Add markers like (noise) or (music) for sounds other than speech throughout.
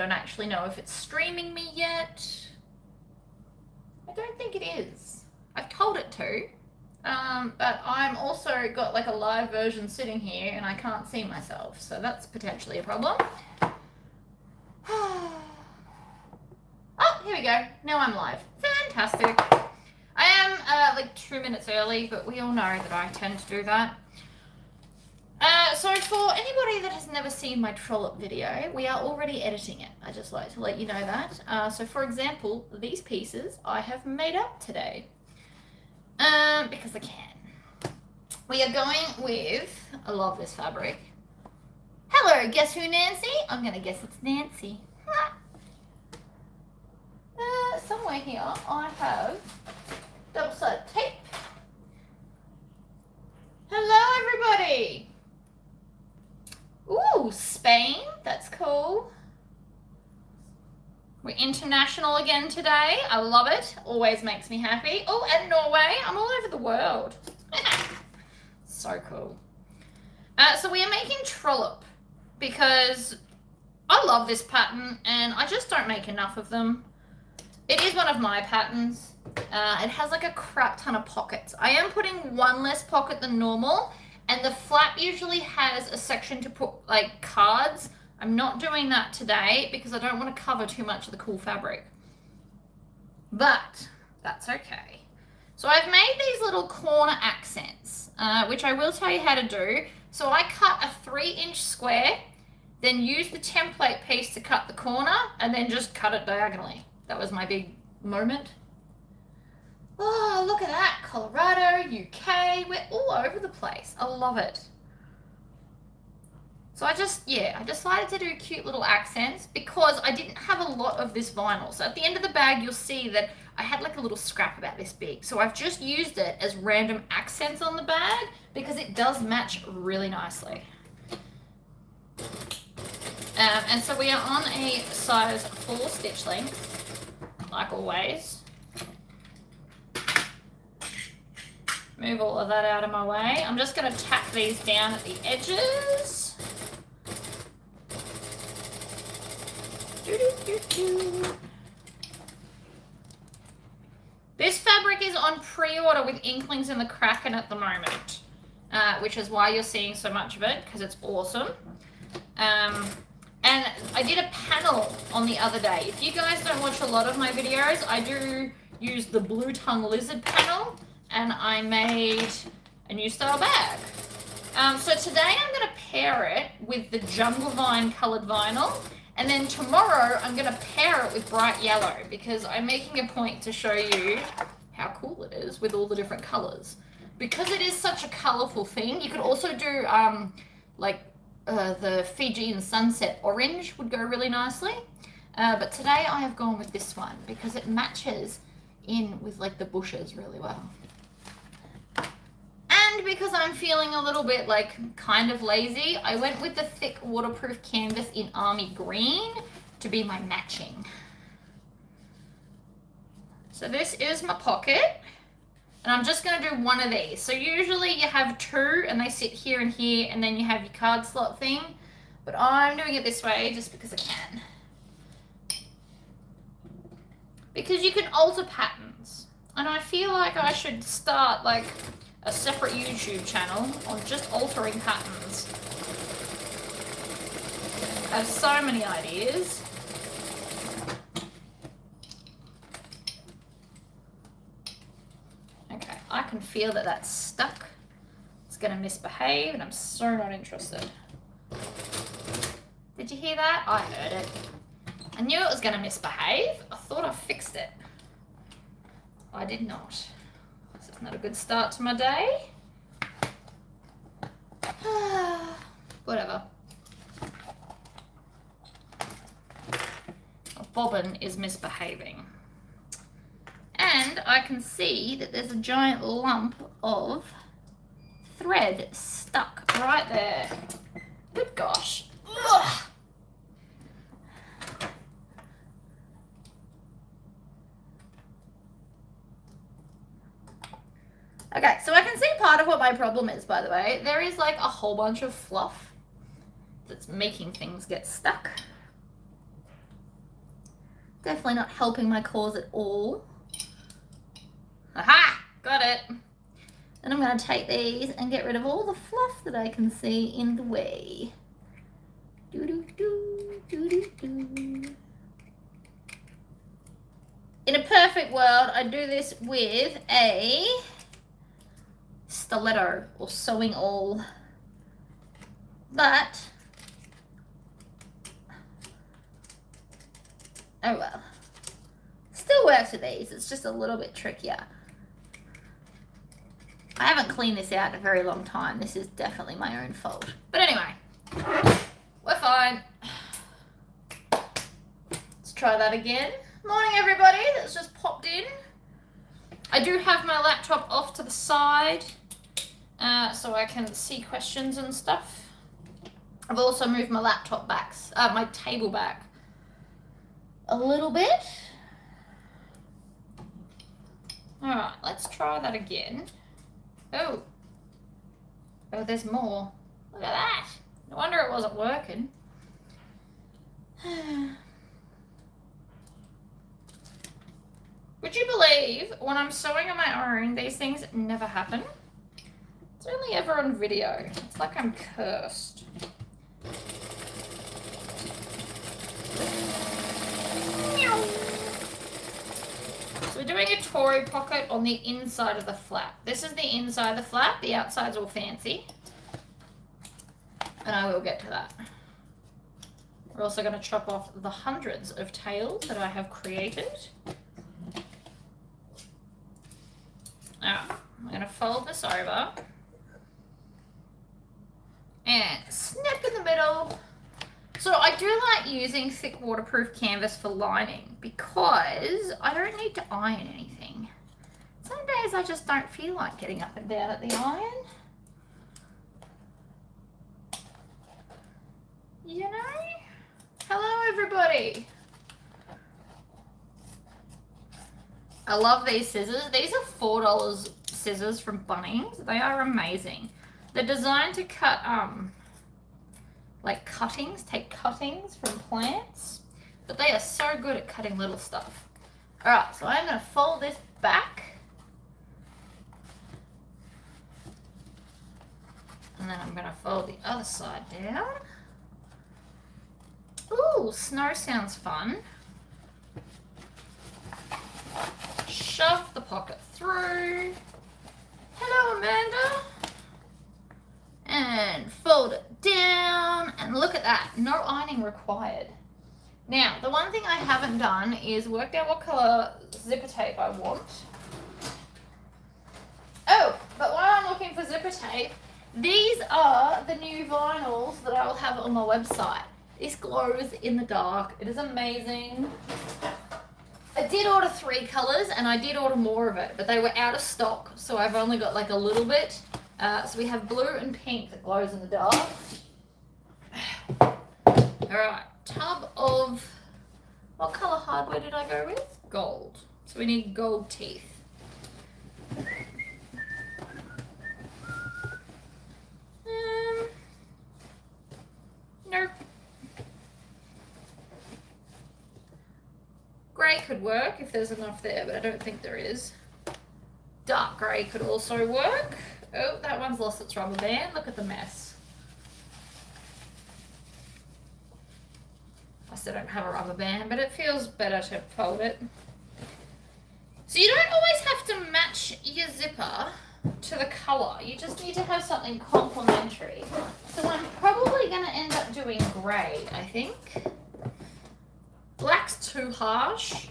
don't actually know if it's streaming me yet. I don't think it is. I've told it to. Um, but I'm also got like a live version sitting here and I can't see myself. So that's potentially a problem. (sighs) oh, here we go. Now I'm live. Fantastic. I am uh, like two minutes early, but we all know that I tend to do that. Uh, so for anybody that has never seen my trollop video, we are already editing it. I just like to let you know that. Uh, so for example, these pieces I have made up today. Um, because I can. We are going with, I love this fabric. Hello, guess who Nancy? I'm gonna guess it's Nancy. Uh, somewhere here I have double-sided tape. Hello everybody! Ooh, Spain. That's cool. We're international again today. I love it. Always makes me happy. Oh, and Norway. I'm all over the world. (laughs) so cool. Uh, so we are making trollop because I love this pattern and I just don't make enough of them. It is one of my patterns. Uh, it has like a crap ton of pockets. I am putting one less pocket than normal and the flap usually has a section to put like cards. I'm not doing that today because I don't want to cover too much of the cool fabric. But that's okay. So I've made these little corner accents, uh, which I will tell you how to do. So I cut a three inch square, then use the template piece to cut the corner and then just cut it diagonally. That was my big moment. Oh, look at that. Colorado, UK. We're all over the place. I love it. So I just, yeah, I decided to do cute little accents because I didn't have a lot of this vinyl. So at the end of the bag, you'll see that I had like a little scrap about this big. So I've just used it as random accents on the bag because it does match really nicely. Um, and so we are on a size 4 stitch length, like always. Move all of that out of my way. I'm just going to tap these down at the edges. This fabric is on pre-order with Inklings in the Kraken at the moment, uh, which is why you're seeing so much of it, because it's awesome. Um, and I did a panel on the other day. If you guys don't watch a lot of my videos, I do use the Blue Tongue Lizard panel and I made a new style bag. Um, so today I'm going to pair it with the Jungle Vine coloured vinyl and then tomorrow I'm going to pair it with bright yellow because I'm making a point to show you how cool it is with all the different colours. Because it is such a colourful thing, you could also do um, like uh, the Fijian sunset orange would go really nicely. Uh, but today I have gone with this one because it matches in with like the bushes really well. And because I'm feeling a little bit like kind of lazy, I went with the thick waterproof canvas in Army Green to be my matching. So this is my pocket. And I'm just going to do one of these. So usually you have two and they sit here and here and then you have your card slot thing. But I'm doing it this way just because I can. Because you can alter patterns. And I feel like I should start like a separate YouTube channel on just altering patterns. I have so many ideas. Okay, I can feel that that's stuck. It's going to misbehave and I'm so not interested. Did you hear that? I heard it. I knew it was going to misbehave. I thought I fixed it. I did not. Not a good start to my day. (sighs) Whatever. A bobbin is misbehaving. And I can see that there's a giant lump of thread stuck right there. Good gosh. Ugh. Okay, so I can see part of what my problem is, by the way. There is like a whole bunch of fluff that's making things get stuck. Definitely not helping my cause at all. Aha! Got it. And I'm going to take these and get rid of all the fluff that I can see in the way. Doo -doo -doo. In a perfect world, I'd do this with a stiletto or sewing awl But, oh well. Still works with these, it's just a little bit trickier. I haven't cleaned this out in a very long time. This is definitely my own fault. But anyway, we're fine. Let's try that again. Morning everybody that's just popped in. I do have my laptop off to the side uh, so I can see questions and stuff. I've also moved my laptop back, uh, my table back a little bit. All right, let's try that again. Oh, oh, there's more. Look at that. No wonder it wasn't working. (sighs) Would you believe when I'm sewing on my own, these things never happen? It's only ever on video. It's like I'm cursed. So we're doing a Tory pocket on the inside of the flap. This is the inside of the flap. The outside's all fancy. And I will get to that. We're also going to chop off the hundreds of tails that I have created. Now, I'm going to fold this over and snip in the middle. So I do like using thick waterproof canvas for lining because I don't need to iron anything. Some days I just don't feel like getting up and down at the iron. You know? Hello everybody. I love these scissors. These are $4 scissors from Bunnings. They are amazing. They're designed to cut, um, like cuttings, take cuttings from plants. But they are so good at cutting little stuff. All right, so I'm going to fold this back. And then I'm going to fold the other side down. Ooh, snow sounds fun. shove the pocket through. Hello, Amanda. And fold it down. And look at that, no ironing required. Now, the one thing I haven't done is worked out what color zipper tape I want. Oh, but while I'm looking for zipper tape, these are the new vinyls that I will have on my website. This glows in the dark. It is amazing. I did order three colors and I did order more of it, but they were out of stock, so I've only got like a little bit. Uh, so we have blue and pink that glows in the dark. (sighs) All right, tub of, what color hardware did I go with? Gold. So we need gold teeth. Um, nope. Grey could work if there's enough there, but I don't think there is. Dark grey could also work. Oh, that one's lost its rubber band. Look at the mess. I still don't have a rubber band, but it feels better to fold it. So you don't always have to match your zipper to the colour. You just need to have something complementary. So I'm probably going to end up doing grey, I think. Black's too harsh.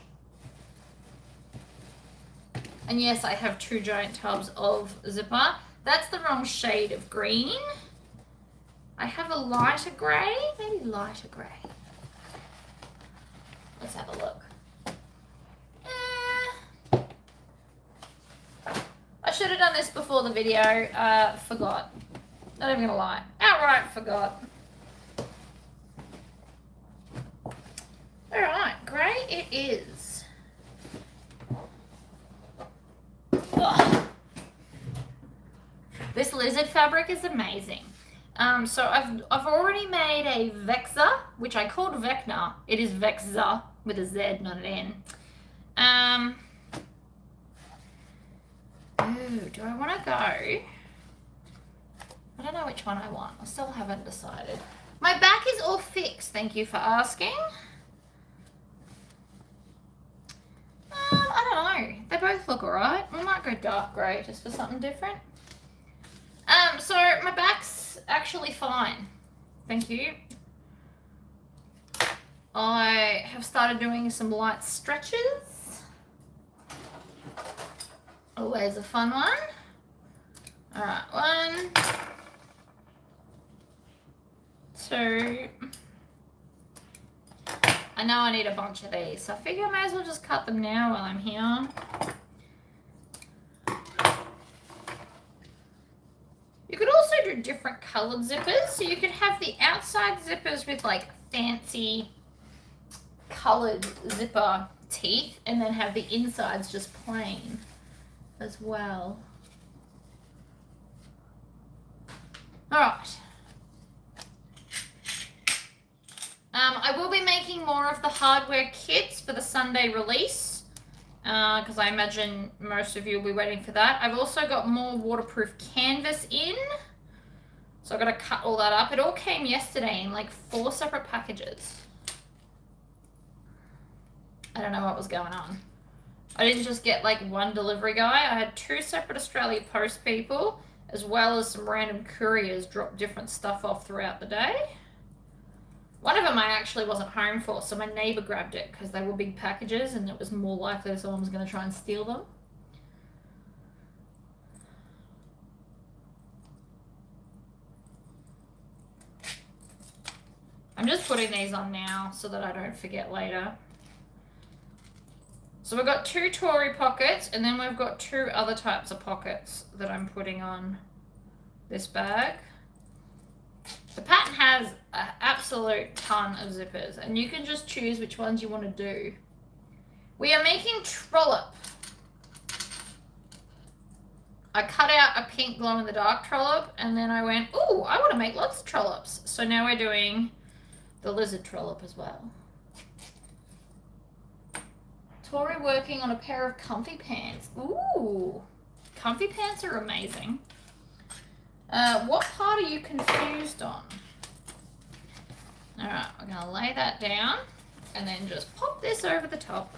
And yes, I have two giant tubs of zipper. That's the wrong shade of green. I have a lighter grey, maybe lighter grey. Let's have a look. Eh. I should have done this before the video. Uh, forgot. Not even gonna lie. Outright forgot. All right, grey it is. Ugh. This lizard fabric is amazing. Um, so I've, I've already made a Vexa, which I called Vecna. It is Vexa, with a Z, not an N. Um, ooh, do I want to go? I don't know which one I want. I still haven't decided. My back is all fixed. Thank you for asking. Um, I don't know. They both look alright. We might go dark grey just for something different. Um, so my back's actually fine. Thank you. I have started doing some light stretches. Always a fun one. All right, one, two. I know I need a bunch of these, so I figure I may as well just cut them now while I'm here. You could also do different colored zippers. So you could have the outside zippers with like fancy colored zipper teeth and then have the insides just plain as well. All right. Um, I will be making more of the hardware kits for the Sunday release because uh, I imagine most of you will be waiting for that. I've also got more waterproof canvas in. So I've got to cut all that up. It all came yesterday in like four separate packages. I don't know what was going on. I didn't just get like one delivery guy. I had two separate Australia Post people, as well as some random couriers drop different stuff off throughout the day. One of them I actually wasn't home for, so my neighbour grabbed it because they were big packages and it was more likely someone was going to try and steal them. I'm just putting these on now so that I don't forget later. So we've got two Tory pockets and then we've got two other types of pockets that I'm putting on this bag. The pattern has an absolute ton of zippers and you can just choose which ones you want to do. We are making trollop. I cut out a pink glow-in-the-dark trollop and then I went, oh, I want to make lots of trollops. So now we're doing the lizard trollop as well. Tori working on a pair of comfy pants. Ooh, comfy pants are amazing. Uh, what part are you confused on? All right, we're gonna lay that down and then just pop this over the top.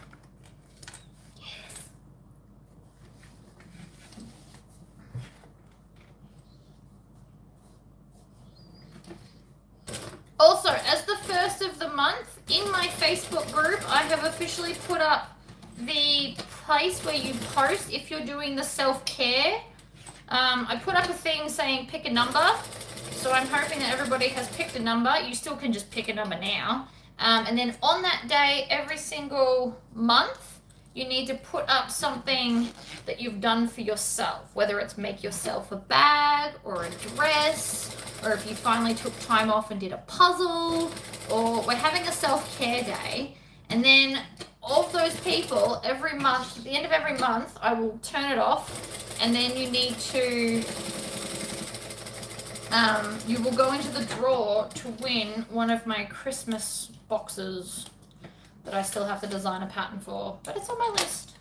Also, as the first of the month, in my Facebook group, I have officially put up the place where you post if you're doing the self-care. Um, I put up a thing saying pick a number. So I'm hoping that everybody has picked a number. You still can just pick a number now. Um, and then on that day, every single month, you need to put up something that you've done for yourself, whether it's make yourself a bag or a dress, or if you finally took time off and did a puzzle, or we're having a self-care day. And then of those people, every month, at the end of every month, I will turn it off, and then you need to um, you will go into the draw to win one of my Christmas boxes that I still have to design a pattern for, but it's on my list.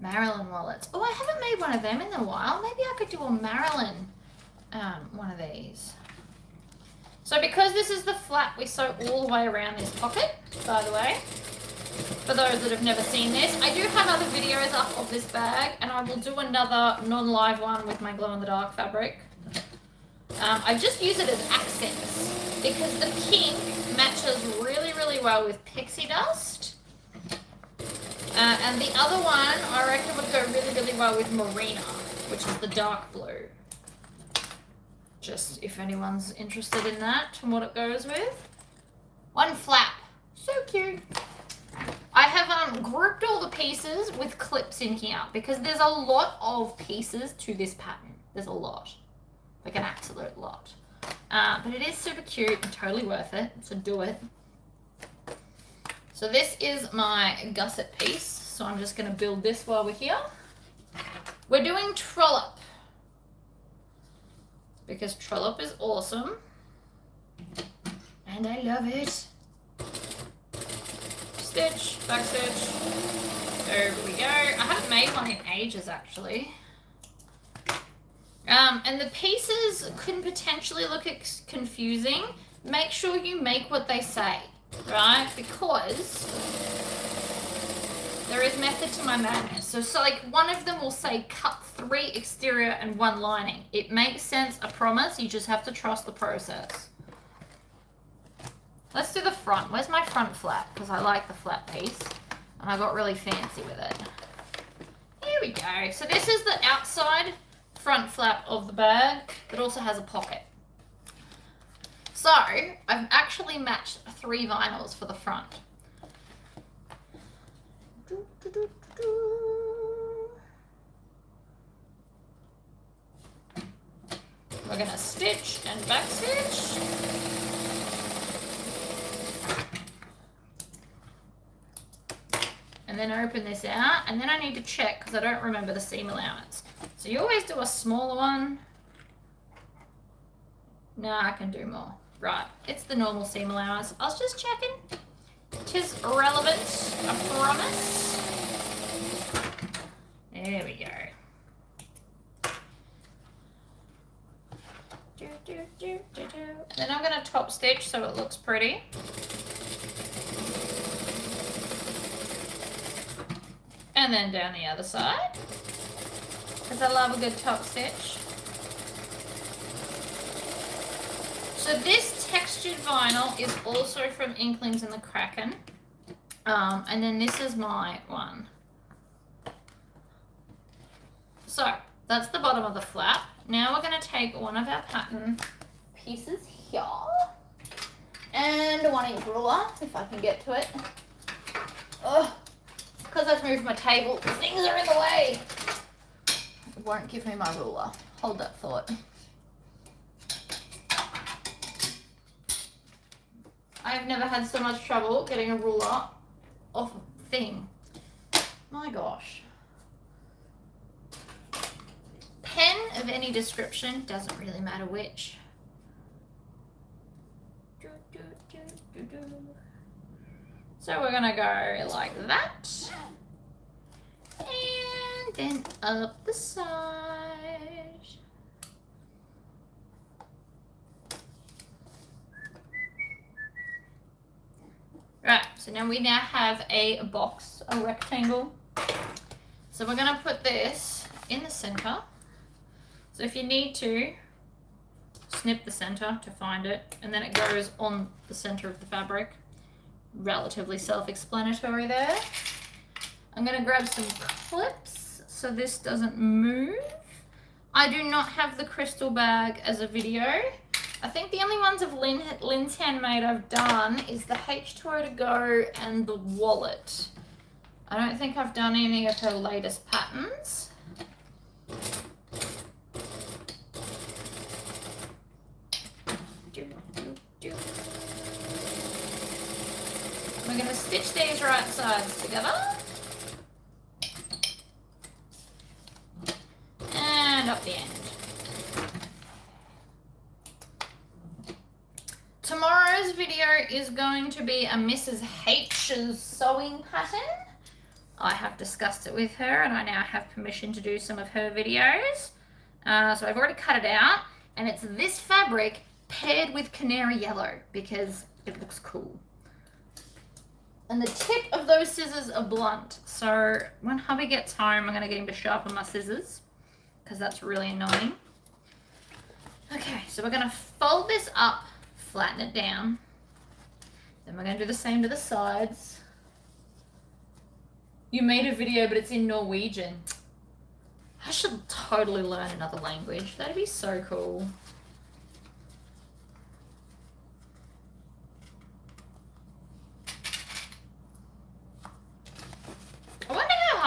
Marilyn wallets. Oh, I haven't made one of them in a while. Maybe I could do a Marilyn um, one of these. So because this is the flap, we sew all the way around this pocket, by the way for those that have never seen this. I do have other videos up of this bag and I will do another non-live one with my glow-in-the-dark fabric. Um, I just use it as accents because the pink matches really, really well with pixie dust. Uh, and the other one I reckon would go really, really well with Marina, which is the dark blue. Just if anyone's interested in that and what it goes with. One flap. So cute. I have um, grouped all the pieces with clips in here because there's a lot of pieces to this pattern. There's a lot, like an absolute lot. Uh, but it is super cute and totally worth it, so do it. So this is my gusset piece. So I'm just gonna build this while we're here. We're doing trollop because trollop is awesome. And I love it. Stitch, back stitch. There we go. I haven't made one in ages actually. Um, and the pieces can potentially look confusing. Make sure you make what they say, right? Because there is method to my madness. So, so like one of them will say cut three exterior and one lining. It makes sense, I promise. You just have to trust the process. Let's do the front. Where's my front flap? Because I like the flat piece. And I got really fancy with it. Here we go. So this is the outside front flap of the bag that also has a pocket. So I've actually matched three vinyls for the front. We're gonna stitch and back stitch. And then open this out, and then I need to check because I don't remember the seam allowance. So you always do a smaller one. No, I can do more. Right, it's the normal seam allowance. I was just checking. Tis relevant, I promise. There we go. Do, do, do, do, do. Then I'm going to top stitch so it looks pretty. And then down the other side because I love a good top stitch. So this textured vinyl is also from Inklings and the Kraken. Um, and then this is my one. So that's the bottom of the flap. Now we're going to take one of our pattern pieces here and one inch ruler if I can get to it. Oh, because I've moved my table, things are in the way won't give me my ruler. Hold that thought. I've never had so much trouble getting a ruler off a thing. My gosh. Pen of any description, doesn't really matter which. So we're gonna go like that. And then up the side. Right, so now we now have a box, a rectangle. So we're gonna put this in the center. So if you need to, snip the center to find it, and then it goes on the center of the fabric. Relatively self-explanatory there. I'm gonna grab some clips so this doesn't move. I do not have the crystal bag as a video. I think the only ones of Lynn, Lynn's Handmade I've done is the H2O to go and the wallet. I don't think I've done any of her latest patterns. We're going to stitch these right sides together. and up the end. Tomorrow's video is going to be a Mrs. H's sewing pattern. I have discussed it with her and I now have permission to do some of her videos. Uh, so I've already cut it out and it's this fabric paired with canary yellow because it looks cool. And the tip of those scissors are blunt. So when hubby gets home, I'm going to get him to sharpen my scissors because that's really annoying. Okay, so we're going to fold this up, flatten it down. Then we're going to do the same to the sides. You made a video, but it's in Norwegian. I should totally learn another language. That'd be so cool.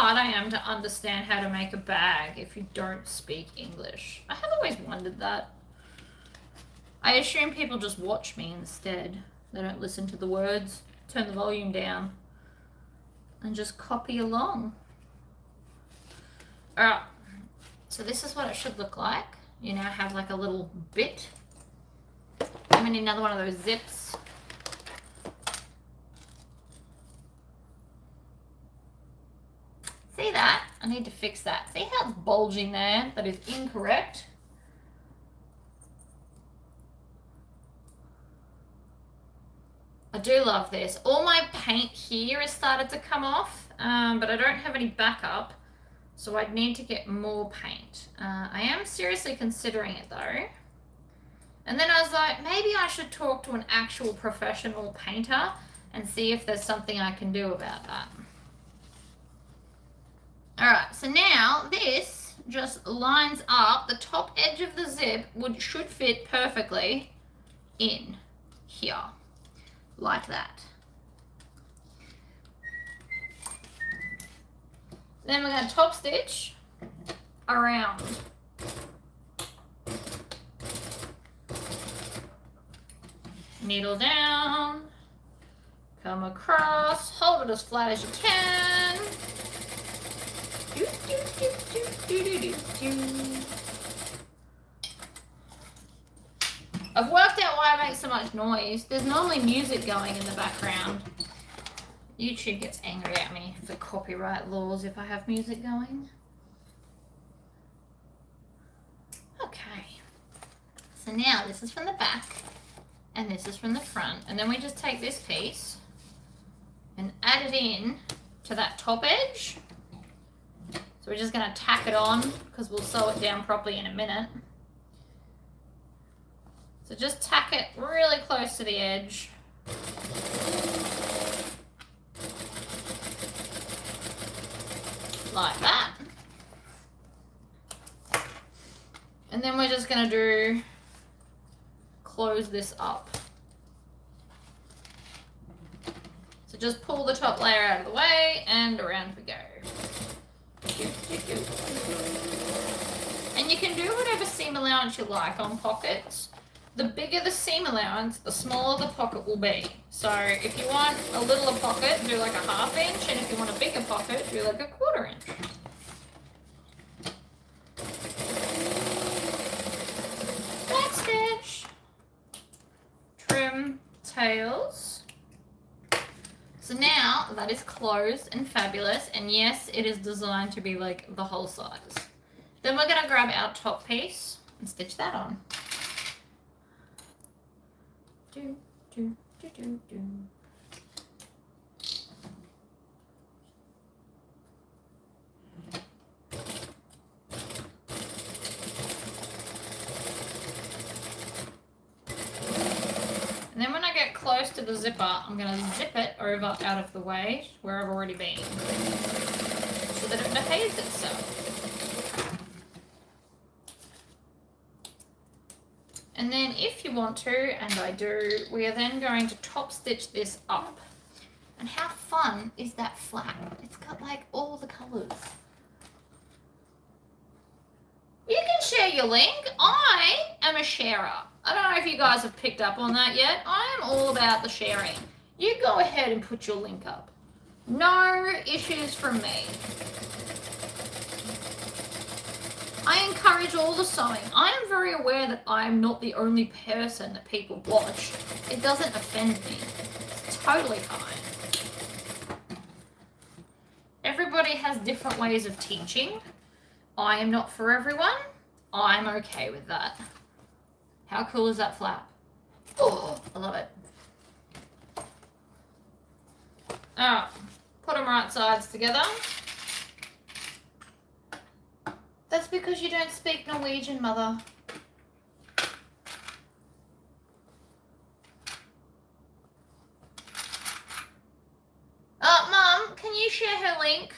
Hard I am to understand how to make a bag if you don't speak English. I have always wondered that. I assume people just watch me instead. They don't listen to the words, turn the volume down, and just copy along. Alright, so this is what it should look like. You now have like a little bit. I'm gonna need another one of those zips. See that? I need to fix that. See how it's bulging there? That is incorrect. I do love this. All my paint here has started to come off, um, but I don't have any backup, so I'd need to get more paint. Uh, I am seriously considering it though. And then I was like, maybe I should talk to an actual professional painter and see if there's something I can do about that. All right, so now this just lines up. The top edge of the zip would should fit perfectly in here, like that. Then we're going to top stitch around. Needle down, come across, hold it as flat as you can. I've worked out why I make so much noise. There's normally music going in the background. YouTube gets angry at me for copyright laws if I have music going. Okay. So now this is from the back and this is from the front. And then we just take this piece and add it in to that top edge. So we're just going to tack it on because we'll sew it down properly in a minute. So just tack it really close to the edge. Like that. And then we're just going to do close this up. So just pull the top layer out of the way and around we go. And you can do whatever seam allowance you like on pockets. The bigger the seam allowance, the smaller the pocket will be. So if you want a littler pocket, do like a half inch, and if you want a bigger pocket, do like a quarter inch. Back stitch. Trim tails. So now that is closed and fabulous. And yes, it is designed to be like the whole size. Then we're going to grab our top piece and stitch that on. Do, do, do, do, do. Close to the zipper, I'm going to zip it over out of the way where I've already been so that it behaves itself. And then if you want to, and I do, we are then going to top stitch this up. And how fun is that flap? It's got like all the colours. You can share your link. I am a sharer. I don't know if you guys have picked up on that yet. I am all about the sharing. You go ahead and put your link up. No issues from me. I encourage all the sewing. I am very aware that I am not the only person that people watch. It doesn't offend me. It's totally fine. Everybody has different ways of teaching. I am not for everyone. I'm okay with that. How cool is that flap? Oh, I love it. Alright, put them right sides together. That's because you don't speak Norwegian, mother. Oh, Mum, can you share her link?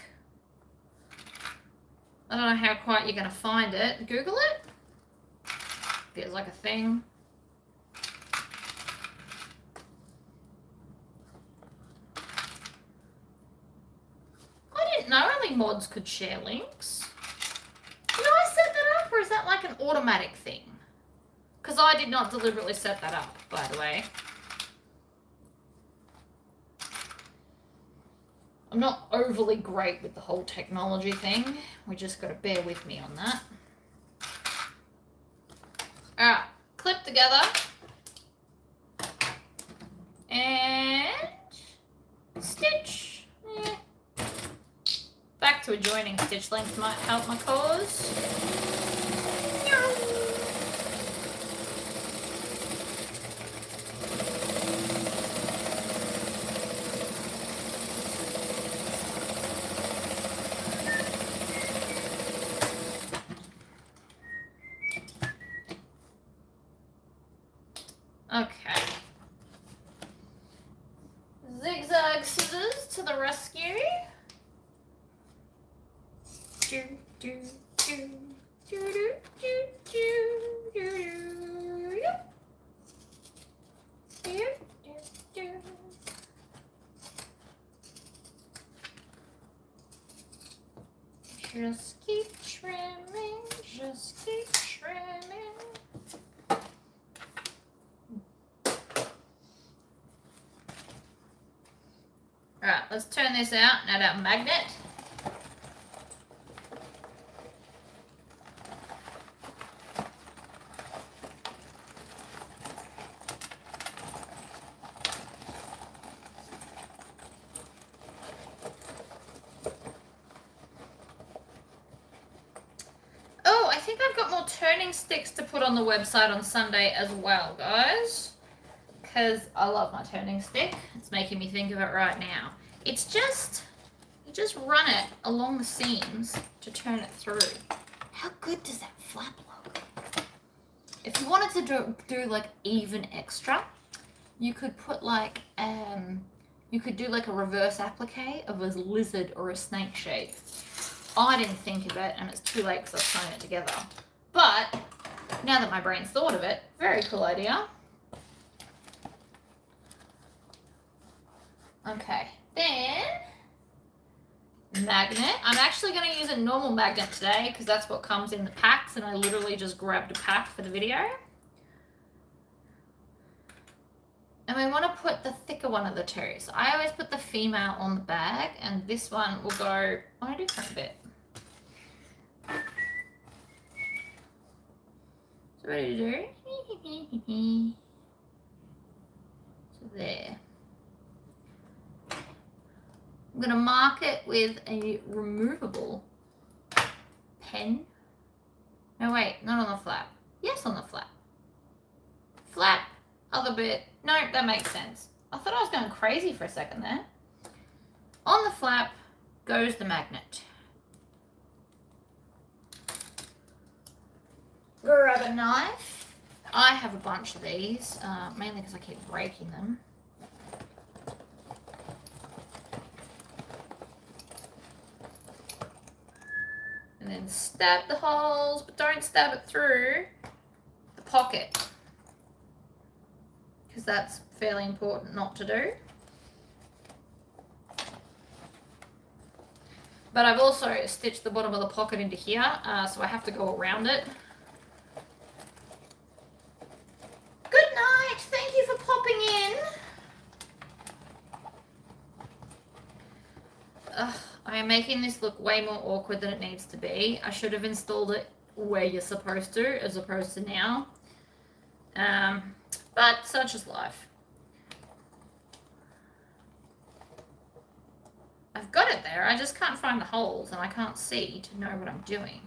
I don't know how quite you're going to find it. Google it? Feels like a thing. I didn't know only mods could share links. Did I set that up or is that like an automatic thing? Because I did not deliberately set that up, by the way. I'm not overly great with the whole technology thing. We just got to bear with me on that. Alright, clip together. And stitch. Back to adjoining stitch length might help my cause. This out and add our magnet. Oh, I think I've got more turning sticks to put on the website on Sunday as well, guys. Because I love my turning stick. It's making me think of it right now. It's just, you just run it along the seams to turn it through. How good does that flap look? If you wanted to do, do like even extra, you could put like, um, you could do like a reverse applique of a lizard or a snake shape. I didn't think of it and it's too late because I've thrown it together. But now that my brain's thought of it, very cool idea. Okay, then magnet. I'm actually going to use a normal magnet today because that's what comes in the packs and I literally just grabbed a pack for the video. And we want to put the thicker one of the two. So I always put the female on the bag and this one will go oh, on a different bit. So ready to do? (laughs) so there. I'm going to mark it with a removable pen. No, wait, not on the flap. Yes, on the flap. Flap, other bit. No, that makes sense. I thought I was going crazy for a second there. On the flap goes the magnet. Grab a knife. I have a bunch of these, uh, mainly because I keep breaking them. And then stab the holes, but don't stab it through the pocket. Because that's fairly important not to do. But I've also stitched the bottom of the pocket into here, uh, so I have to go around it. Good night. Thank you for popping in. Ugh, I am making this look way more awkward than it needs to be. I should have installed it where you're supposed to, as opposed to now. Um, but such is life. I've got it there, I just can't find the holes and I can't see to know what I'm doing.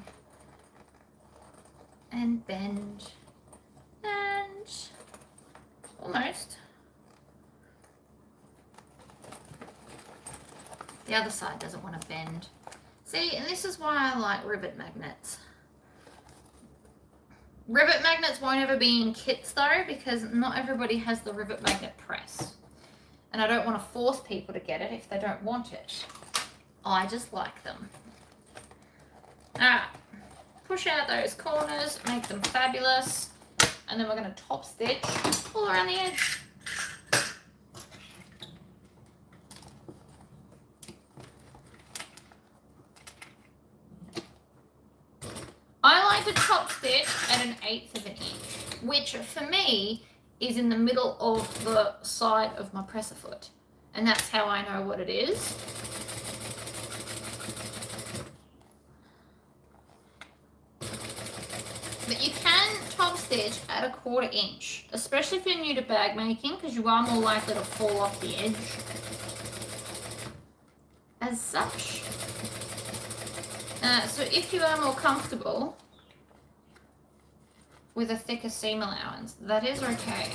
And bend. And almost. The other side doesn't want to bend. See, and this is why I like rivet magnets. Rivet magnets won't ever be in kits though because not everybody has the rivet magnet press. And I don't want to force people to get it if they don't want it. I just like them. Alright, push out those corners, make them fabulous. And then we're going to top stitch all around the edge. Like to top at an eighth of an inch, which for me is in the middle of the side of my presser foot. And that's how I know what it is. But you can top stitch at a quarter inch, especially if you're new to bag making, because you are more likely to fall off the edge. As such, Uh, so if you are more comfortable with a thicker seam allowance, that is okay.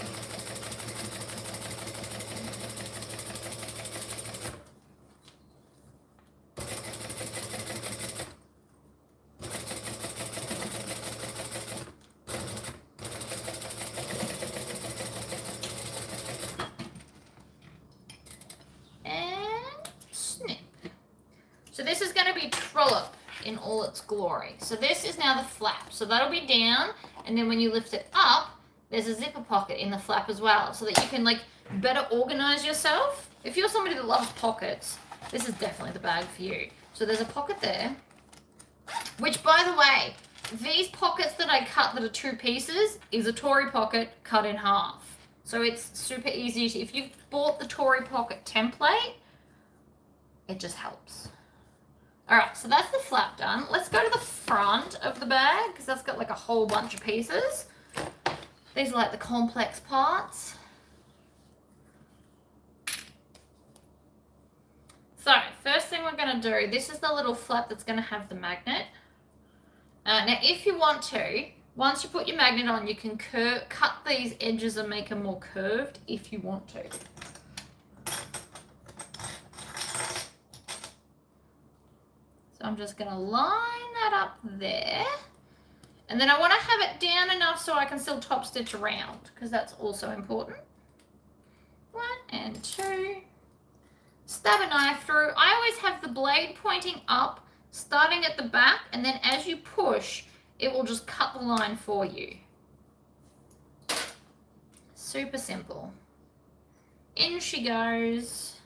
And snip. So this is gonna be Trollop in all its glory. So this is now the flap. So that'll be down, and then when you lift it up, there's a zipper pocket in the flap as well, so that you can like better organize yourself. If you're somebody that loves pockets, this is definitely the bag for you. So there's a pocket there, which by the way, these pockets that I cut that are two pieces is a Tory pocket cut in half. So it's super easy to, if you've bought the Tory pocket template, it just helps. All right, so that's the flap done. Let's go to the front of the bag because that's got like a whole bunch of pieces. These are like the complex parts. So, first thing we're going to do, this is the little flap that's going to have the magnet. Uh, now, if you want to, once you put your magnet on, you can cut these edges and make them more curved if you want to. So I'm just gonna line that up there. And then I wanna have it down enough so I can still top stitch around because that's also important. One and two. Stab a knife through. I always have the blade pointing up, starting at the back, and then as you push, it will just cut the line for you. Super simple. In she goes.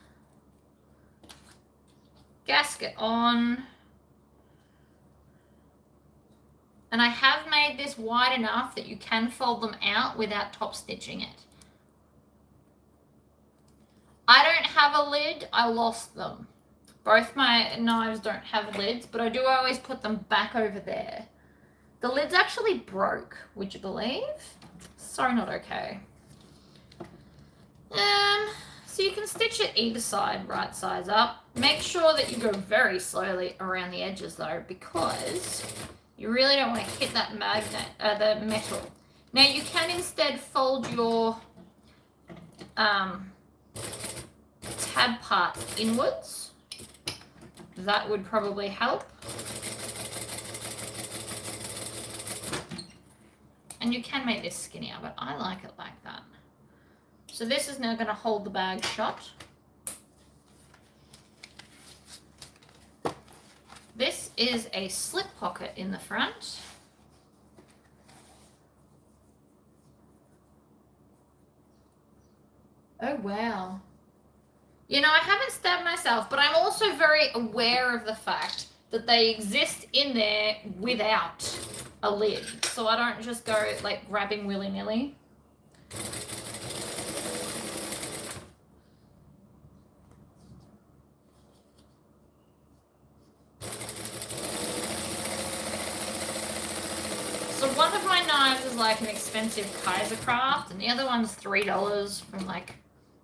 Gasket on. And I have made this wide enough that you can fold them out without top stitching it. I don't have a lid, I lost them. Both my knives don't have lids, but I do always put them back over there. The lid's actually broke, would you believe? So not okay. Um, so you can stitch it either side, right size up. Make sure that you go very slowly around the edges though, because you really don't want to hit that magnet, uh, the metal. Now you can instead fold your um, tab part inwards. That would probably help. And you can make this skinnier, but I like it like that. So this is now going to hold the bag shut. This is a slip pocket in the front. Oh, wow. You know, I haven't stabbed myself, but I'm also very aware of the fact that they exist in there without a lid. So I don't just go like grabbing willy-nilly. Like an expensive Kaiser Craft, and the other one's $3 from like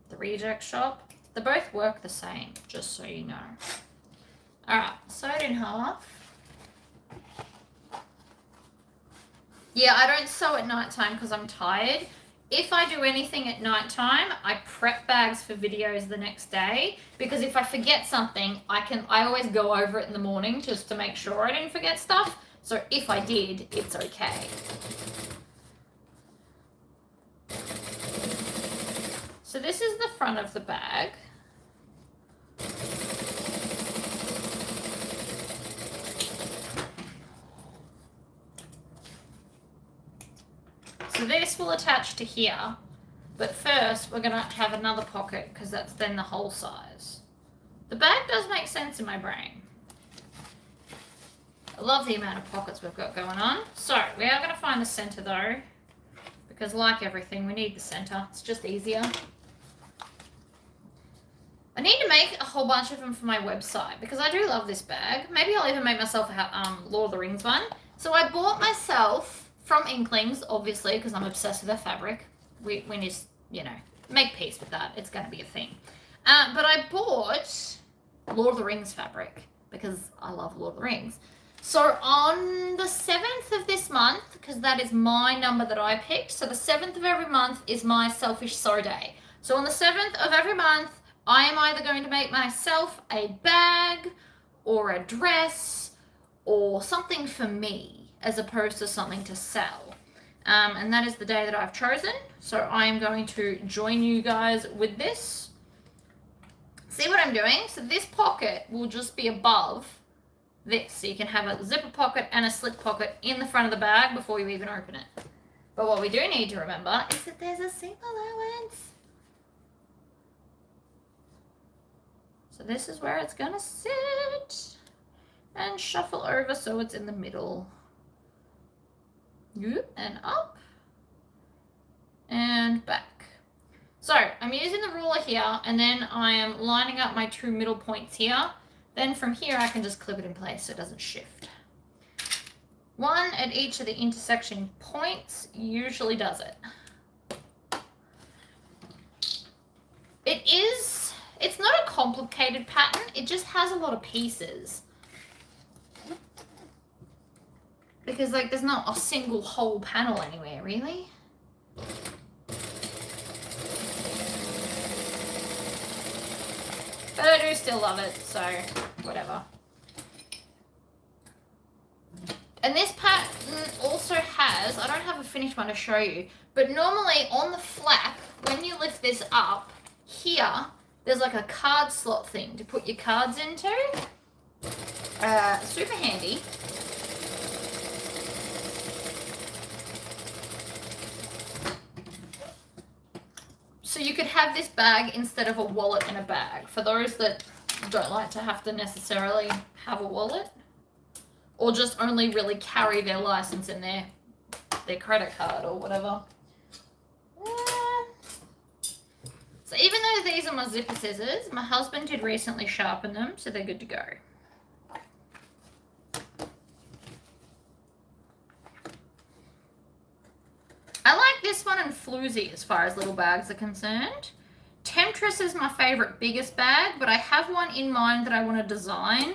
the reject shop. They both work the same, just so you know. Alright, sewed in half. Yeah, I don't sew at night time because I'm tired. If I do anything at night time, I prep bags for videos the next day because if I forget something, I can I always go over it in the morning just to make sure I didn't forget stuff. So if I did, it's okay. So this is the front of the bag. So this will attach to here, but first we're going to have another pocket because that's then the whole size. The bag does make sense in my brain. I love the amount of pockets we've got going on. So we are going to find the center though, because like everything, we need the center. It's just easier. I need to make a whole bunch of them for my website because I do love this bag. Maybe I'll even make myself a um, Lord of the Rings one. So I bought myself from Inklings, obviously, because I'm obsessed with their fabric. We, we need you know, make peace with that. It's going to be a thing. Uh, but I bought Lord of the Rings fabric because I love Lord of the Rings. So on the 7th of this month, because that is my number that I picked, so the 7th of every month is my selfish sew day. So on the 7th of every month, I am either going to make myself a bag or a dress or something for me as opposed to something to sell. Um, and that is the day that I've chosen. So I am going to join you guys with this. See what I'm doing? So this pocket will just be above this. So you can have a zipper pocket and a slip pocket in the front of the bag before you even open it. But what we do need to remember is that there's a seam allowance. So this is where it's gonna sit and shuffle over so it's in the middle. And up and back. So I'm using the ruler here and then I am lining up my two middle points here. Then from here I can just clip it in place so it doesn't shift. One at each of the intersection points usually does it. It is, it's not a complicated pattern, it just has a lot of pieces. Because like there's not a single whole panel anywhere, really. But I do still love it, so whatever. And this pattern also has, I don't have a finished one to show you, but normally on the flap, when you lift this up, here, there's like a card slot thing to put your cards into. Uh, super handy. So you could have this bag instead of a wallet in a bag. For those that don't like to have to necessarily have a wallet or just only really carry their license in their their credit card or whatever. So even though these are my zipper scissors, my husband did recently sharpen them, so they're good to go. I like this one and Floozy as far as little bags are concerned. Temptress is my favorite biggest bag, but I have one in mind that I want to design.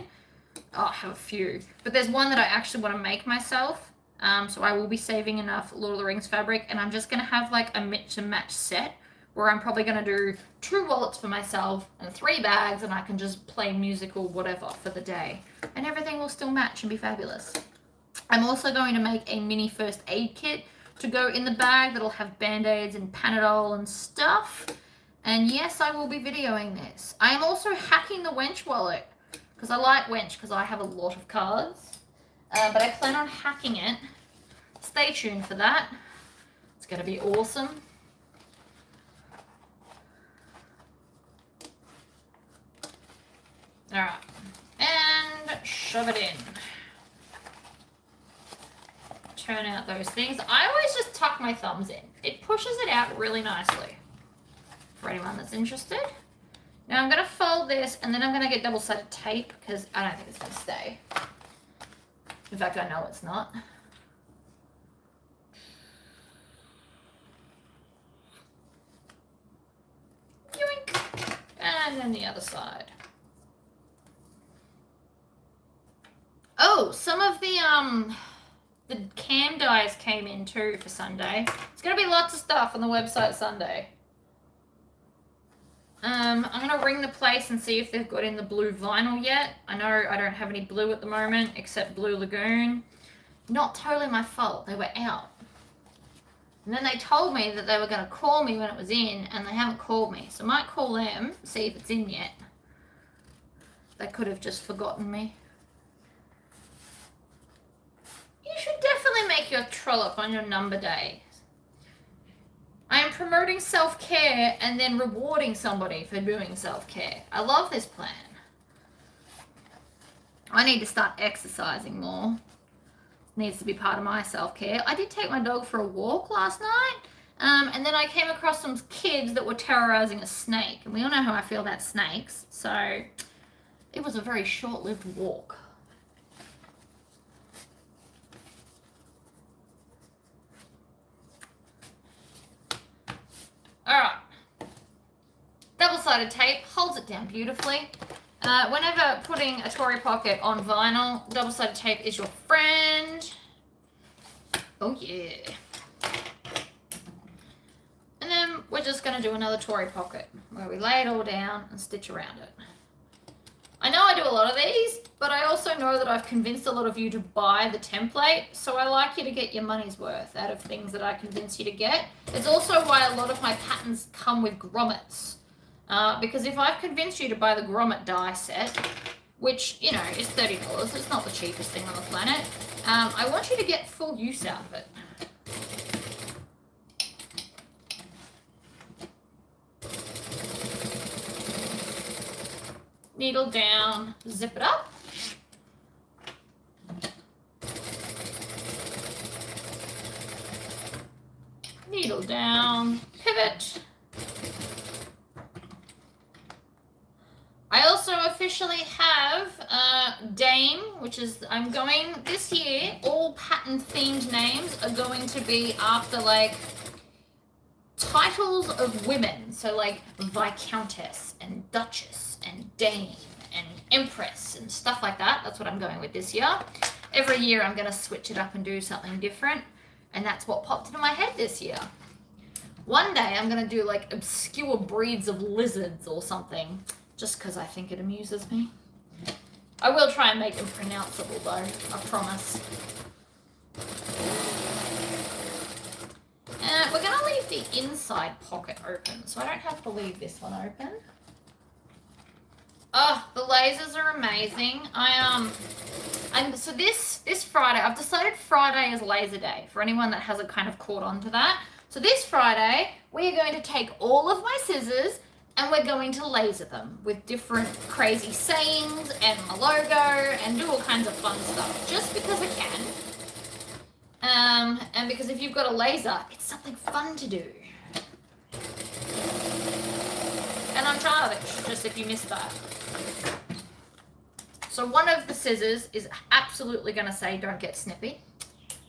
Oh, I have a few. But there's one that I actually want to make myself. Um, so I will be saving enough Lord of the Rings fabric, and I'm just going to have like a mix and match set where I'm probably going to do two wallets for myself and three bags, and I can just play musical whatever for the day. And everything will still match and be fabulous. I'm also going to make a mini first aid kit to go in the bag that'll have band-aids and Panadol and stuff. And yes, I will be videoing this. I am also hacking the Wench wallet because I like Wench because I have a lot of cards. Uh, but I plan on hacking it. Stay tuned for that. It's going to be awesome. Alright. And shove it in turn out those things. I always just tuck my thumbs in. It pushes it out really nicely for anyone that's interested. Now I'm going to fold this and then I'm going to get double-sided tape because I don't think it's going to stay. In fact, I know it's not. Yoink! And then the other side. Oh, some of the, um, the cam dies came in too for Sunday. It's going to be lots of stuff on the website Sunday. Um, I'm going to ring the place and see if they've got in the blue vinyl yet. I know I don't have any blue at the moment except Blue Lagoon. Not totally my fault. They were out. And then they told me that they were going to call me when it was in and they haven't called me. So I might call them, see if it's in yet. They could have just forgotten me. You should definitely make your trollop on your number day. I am promoting self-care and then rewarding somebody for doing self-care. I love this plan. I need to start exercising more. Needs to be part of my self-care. I did take my dog for a walk last night. Um, and then I came across some kids that were terrorizing a snake. And we all know how I feel about snakes. So it was a very short-lived walk. All right. Double-sided tape holds it down beautifully. Uh, whenever putting a Tory pocket on vinyl, double-sided tape is your friend. Oh yeah. And then we're just going to do another Tory pocket where we lay it all down and stitch around it. I know I do a lot of these, but I also know that I've convinced a lot of you to buy the template, so I like you to get your money's worth out of things that I convince you to get. It's also why a lot of my patterns come with grommets, uh, because if I've convinced you to buy the grommet die set, which, you know, is $30, it's not the cheapest thing on the planet, um, I want you to get full use out of it. Needle down, zip it up. Needle down, pivot. I also officially have uh, Dame, which is, I'm going, this year, all pattern themed names are going to be after like titles of women. So like Viscountess and Duchess and Dame and Empress and stuff like that. That's what I'm going with this year. Every year I'm going to switch it up and do something different. And that's what popped into my head this year. One day I'm going to do like obscure breeds of lizards or something. Just because I think it amuses me. I will try and make them pronounceable though. I promise. And we're going to leave the inside pocket open. So I don't have to leave this one open. Oh, the lasers are amazing. I um and so this this Friday, I've decided Friday is laser day for anyone that hasn't kind of caught on to that. So this Friday, we are going to take all of my scissors and we're going to laser them with different crazy sayings and my logo and do all kinds of fun stuff just because I can. Um, and because if you've got a laser, it's something fun to do. And I'm childish, just if you missed that. So one of the scissors is absolutely going to say don't get snippy.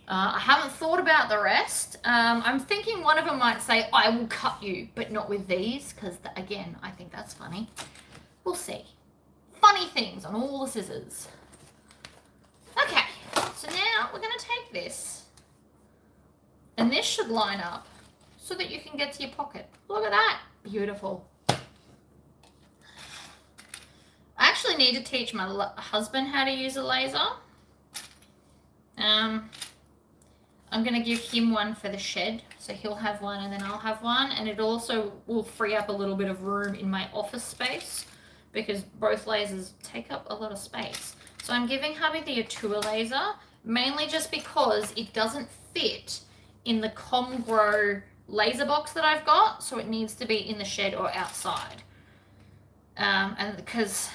Uh, I haven't thought about the rest. Um, I'm thinking one of them might say, I will cut you, but not with these, because again, I think that's funny. We'll see. Funny things on all the scissors. Okay, so now we're going to take this, and this should line up so that you can get to your pocket. Look at that. Beautiful. I actually need to teach my husband how to use a laser. Um, I'm going to give him one for the shed. So he'll have one and then I'll have one. And it also will free up a little bit of room in my office space because both lasers take up a lot of space. So I'm giving hubby the Atua laser mainly just because it doesn't fit in the Comgrow laser box that I've got. So it needs to be in the shed or outside. Um, and because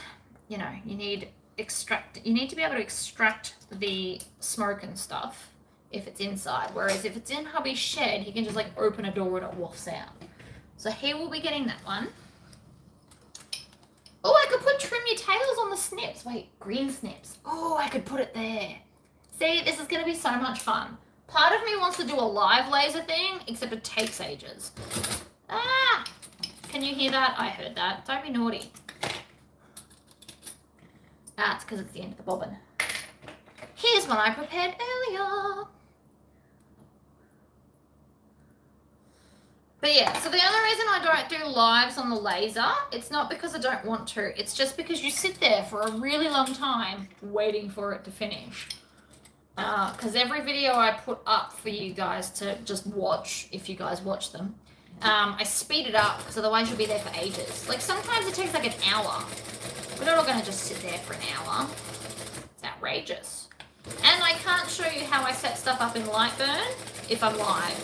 you know, you need extract, you need to be able to extract the smoke and stuff if it's inside. Whereas if it's in hubby's shed, he can just like open a door and it wafts out. So he will be getting that one. Oh, I could put trim your tails on the snips. Wait, green snips. Oh, I could put it there. See, this is going to be so much fun. Part of me wants to do a live laser thing, except it takes ages. Ah! Can you hear that? I heard that. Don't be naughty. That's because it's the end of the bobbin. Here's one I prepared earlier. But yeah, so the only reason I don't do lives on the laser, it's not because I don't want to. It's just because you sit there for a really long time waiting for it to finish. Because uh, every video I put up for you guys to just watch, if you guys watch them, um, I speed it up because otherwise you'll be there for ages. Like sometimes it takes like an hour we're not all going to just sit there for an hour. It's outrageous. And I can't show you how I set stuff up in Lightburn if I'm live.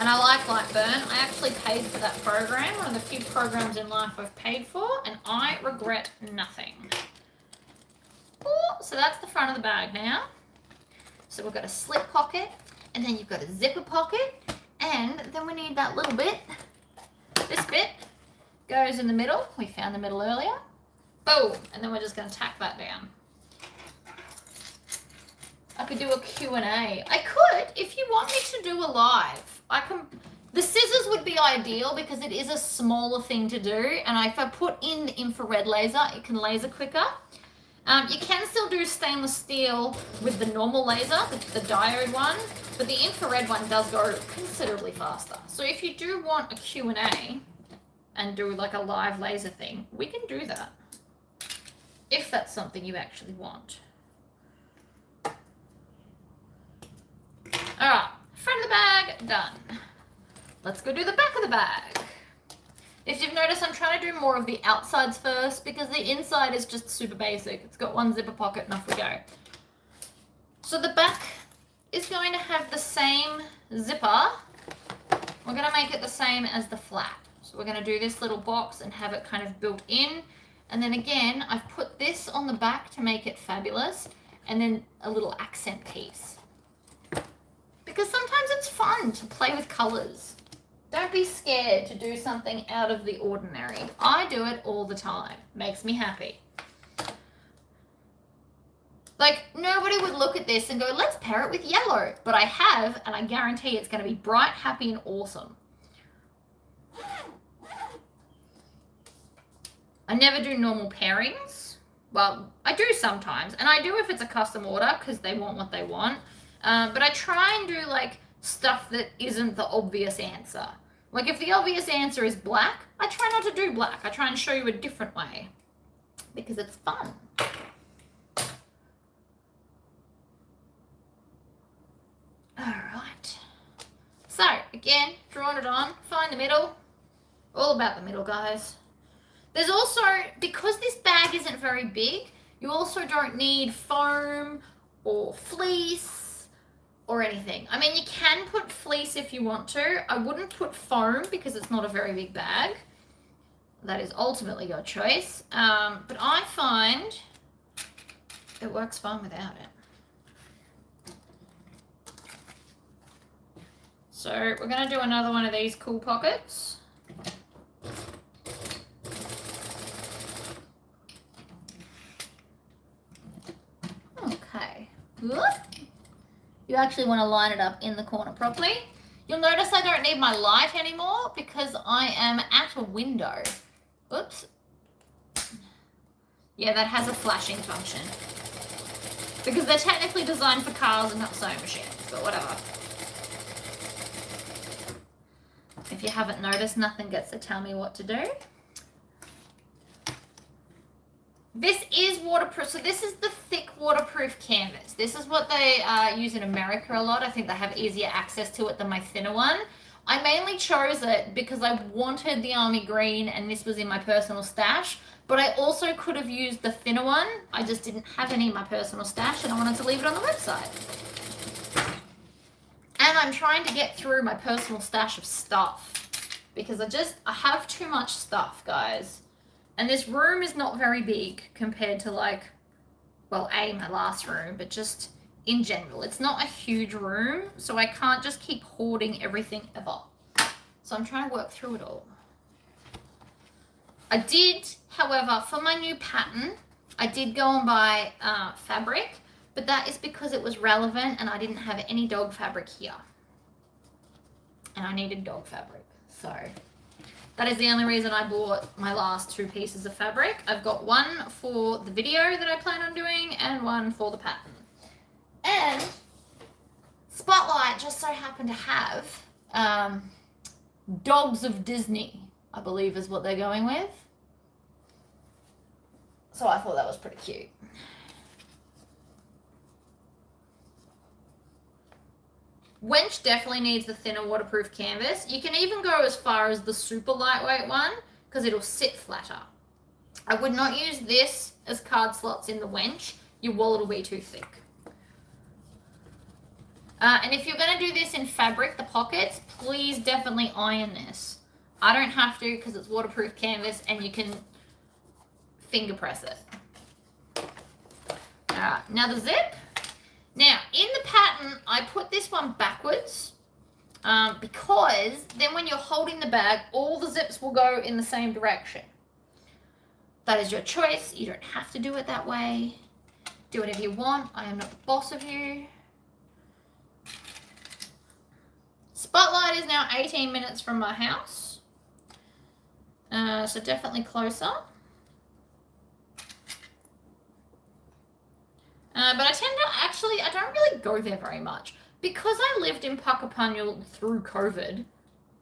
And I like Lightburn. I actually paid for that program, one of the few programs in life I've paid for, and I regret nothing. Ooh, so that's the front of the bag now. So we've got a slip pocket, and then you've got a zipper pocket, and then we need that little bit this bit goes in the middle. We found the middle earlier. Boom. And then we're just going to tack that down. I could do a Q&A. I could, if you want me to do a live. I can. The scissors would be be ideal because it is a smaller thing to do. And if I put in the infrared laser, it can laser quicker. Um, you can still do stainless steel with the normal laser, the, the diode one, but the infrared one does go considerably faster. So if you do want a Q&A and do like a live laser thing, we can do that. If that's something you actually want. All right, front of the bag, done. Let's go do the back of the bag. If you've noticed, I'm trying to do more of the outsides first because the inside is just super basic. It's got one zipper pocket and off we go. So the back is going to have the same zipper. We're going to make it the same as the flap. So we're going to do this little box and have it kind of built in. And then again, I've put this on the back to make it fabulous. And then a little accent piece. Because sometimes it's fun to play with colors. Don't be scared to do something out of the ordinary. I do it all the time. Makes me happy. Like, nobody would look at this and go, let's pair it with yellow. But I have, and I guarantee it's going to be bright, happy, and awesome. I never do normal pairings. Well, I do sometimes. And I do if it's a custom order because they want what they want. Um, but I try and do, like, stuff that isn't the obvious answer. Like if the obvious answer is black, I try not to do black. I try and show you a different way because it's fun. All right. So again, drawing it on, find the middle. All about the middle, guys. There's also, because this bag isn't very big, you also don't need foam or fleece or anything. I mean, you can put fleece if you want to. I wouldn't put foam because it's not a very big bag. That is ultimately your choice. Um, but I find it works fine without it. So we're going to do another one of these cool pockets. Okay. You actually want to line it up in the corner properly. You'll notice I don't need my light anymore because I am at a window. Oops. Yeah, that has a flashing function. Because they're technically designed for cars and not sewing machines, but whatever. If you haven't noticed, nothing gets to tell me what to do. This is waterproof. So this is the thick waterproof canvas. This is what they uh, use in America a lot. I think they have easier access to it than my thinner one. I mainly chose it because I wanted the army green and this was in my personal stash. But I also could have used the thinner one. I just didn't have any in my personal stash and I wanted to leave it on the website. And I'm trying to get through my personal stash of stuff because I just, I have too much stuff, guys. And this room is not very big compared to like, well, A, my last room, but just in general. It's not a huge room, so I can't just keep hoarding everything ever. So I'm trying to work through it all. I did, however, for my new pattern, I did go and buy uh, fabric, but that is because it was relevant and I didn't have any dog fabric here. And I needed dog fabric, so that is the only reason I bought my last two pieces of fabric. I've got one for the video that I plan on doing and one for the pattern. And Spotlight just so happened to have um, Dogs of Disney, I believe is what they're going with. So I thought that was pretty cute. Wench definitely needs the thinner waterproof canvas. You can even go as far as the super lightweight one because it'll sit flatter. I would not use this as card slots in the Wench. Your wallet will be too thick. Uh, and if you're going to do this in fabric, the pockets, please definitely iron this. I don't have to because it's waterproof canvas and you can finger press it. All right, now the zip. Now, in the pattern, I put this one backwards um, because then when you're holding the bag, all the zips will go in the same direction. That is your choice. You don't have to do it that way. Do whatever you want. I am not the boss of you. Spotlight is now 18 minutes from my house. Uh, so definitely closer. Uh, but I tend to actually, I don't really go there very much. Because I lived in Puckapunyal through COVID,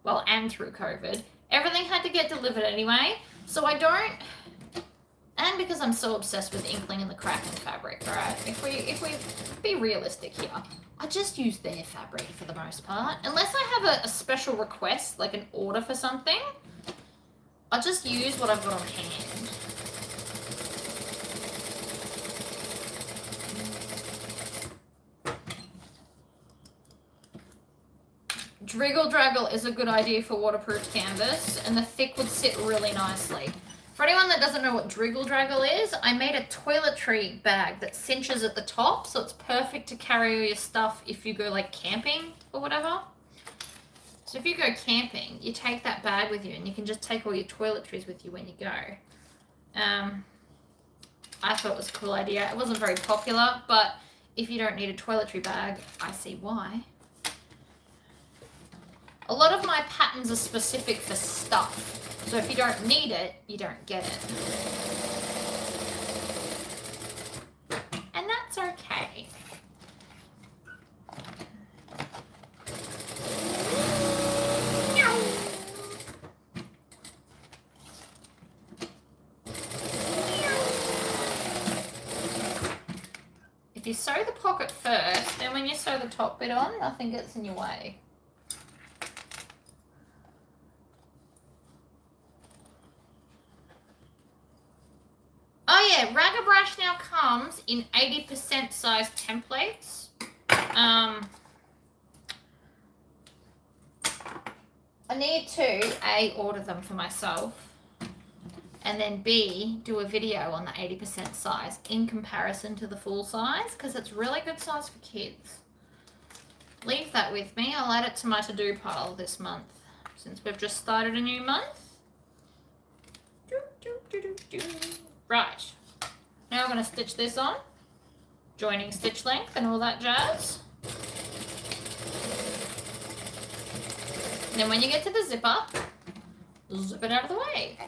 well, and through COVID, everything had to get delivered anyway. So I don't, and because I'm so obsessed with Inkling and the Kraken fabric, right? If we, if we be realistic here, I just use their fabric for the most part. Unless I have a, a special request, like an order for something, I just use what I've got on hand. Driggle Draggle is a good idea for waterproof canvas, and the thick would sit really nicely. For anyone that doesn't know what Driggle Draggle is, I made a toiletry bag that cinches at the top, so it's perfect to carry all your stuff if you go like camping or whatever. So if you go camping, you take that bag with you and you can just take all your toiletries with you when you go. Um, I thought it was a cool idea. It wasn't very popular, but if you don't need a toiletry bag, I see why. A lot of my patterns are specific for stuff. So if you don't need it, you don't get it. And that's okay. If you sew the pocket first, then when you sew the top bit on, nothing gets in your way. Oh yeah, Rag-A-Brash now comes in 80% size templates. Um, I need to A, order them for myself, and then B, do a video on the 80% size in comparison to the full size, because it's really good size for kids. Leave that with me. I'll add it to my to-do pile this month, since we've just started a new month. Do, do, do. Right. Now I'm going to stitch this on, joining stitch length and all that jazz. Then when you get to the zipper, zip it out of the way.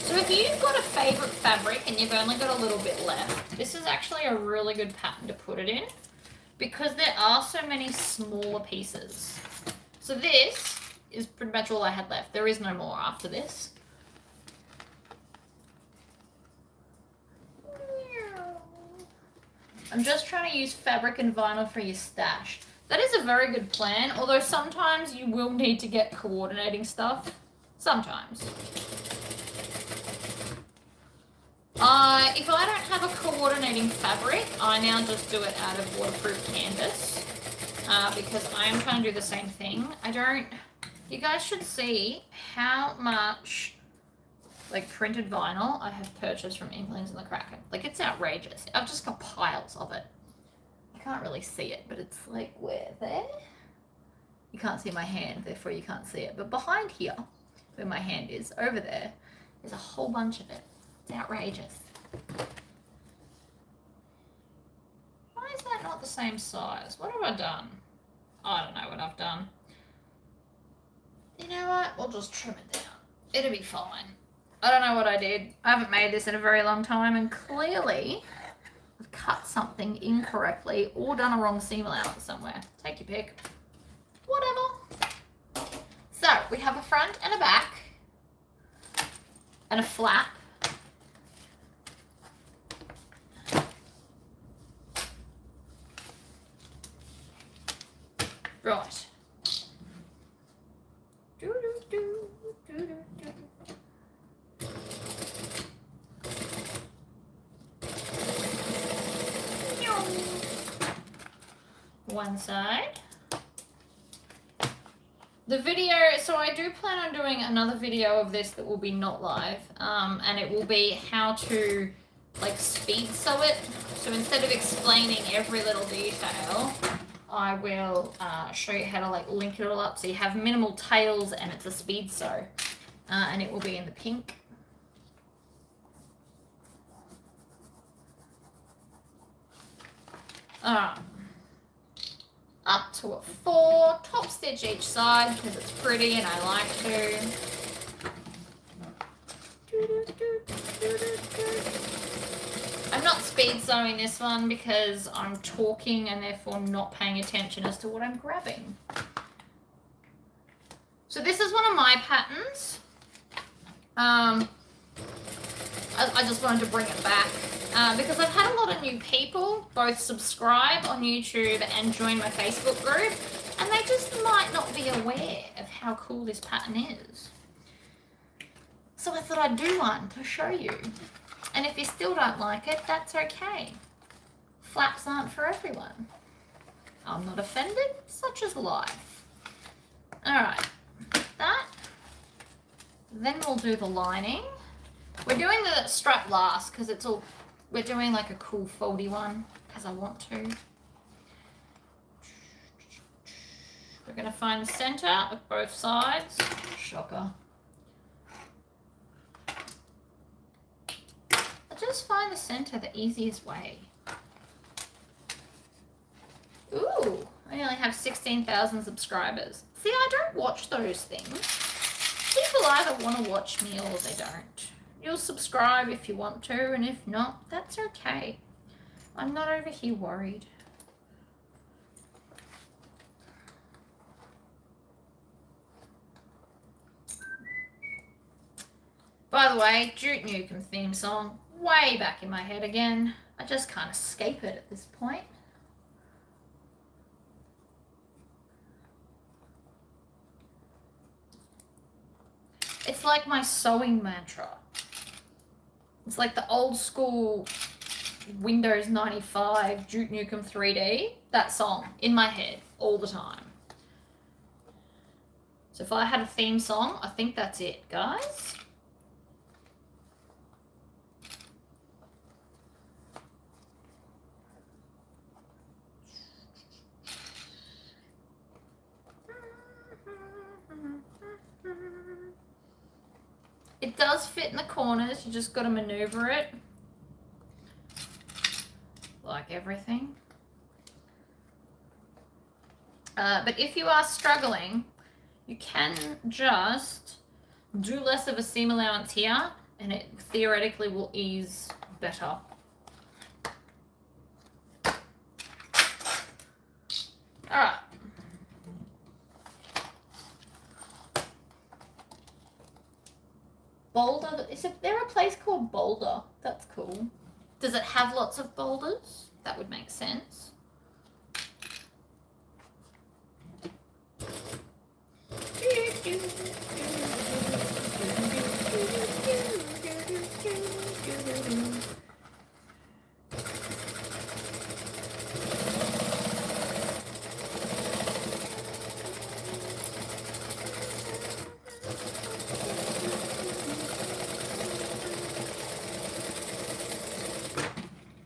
So if you've got a favorite fabric and you've only got a little bit left, this is actually a really good pattern to put it in because there are so many smaller pieces. So this is pretty much all I had left. There is no more after this. I'm just trying to use fabric and vinyl for your stash. That is a very good plan, although sometimes you will need to get coordinating stuff. Sometimes. Uh, if I don't have a coordinating fabric, I now just do it out of waterproof canvas. Uh, because I am trying to do the same thing. I don't... You guys should see how much like printed vinyl I have purchased from Inklings and the Kraken. Like it's outrageous. I've just got piles of it. You can't really see it, but it's like where there? You can't see my hand, therefore you can't see it. But behind here, where my hand is, over there, there's a whole bunch of it. It's outrageous. Why is that not the same size? What have I done? I don't know what I've done. You know what? We'll just trim it down. It'll be fine. I don't know what I did. I haven't made this in a very long time and clearly I've cut something incorrectly or done a wrong seam allowance somewhere. Take your pick. Whatever. So we have a front and a back and a flap. Right. One side. The video, so I do plan on doing another video of this that will be not live, um, and it will be how to like speed sew it. So instead of explaining every little detail, I will uh, show you how to like link it all up so you have minimal tails and it's a speed sew. Uh, and it will be in the pink. Alright. Up to a four, top stitch each side because it's pretty and I like to. I'm not speed sewing this one because I'm talking and therefore not paying attention as to what I'm grabbing. So this is one of my patterns. Um, I, I just wanted to bring it back uh, because I've had a lot of new people both subscribe on YouTube and join my Facebook group, and they just might not be aware of how cool this pattern is. So I thought I'd do one to show you. And if you still don't like it, that's okay. Flaps aren't for everyone. I'm not offended, such is life. Alright, that. Then we'll do the lining. We're doing the strap last because it's all, we're doing like a cool foldy one because I want to. We're going to find the center of both sides. Shocker. I just find the center the easiest way. Ooh, I only have 16,000 subscribers. See, I don't watch those things. People either want to watch me or they don't. You'll subscribe if you want to, and if not, that's okay. I'm not over here worried. By the way, Duke Nukem theme song, way back in my head again. I just can't escape it at this point. It's like my sewing mantra. It's like the old school Windows 95 Duke Nukem 3D. That song in my head all the time. So if I had a theme song, I think that's it, guys. It does fit in the corners, you just got to maneuver it. Like everything. Uh, but if you are struggling, you can just do less of a seam allowance here and it theoretically will ease better. All right. Boulder. Is there a place called Boulder? That's cool. Does it have lots of boulders? That would make sense.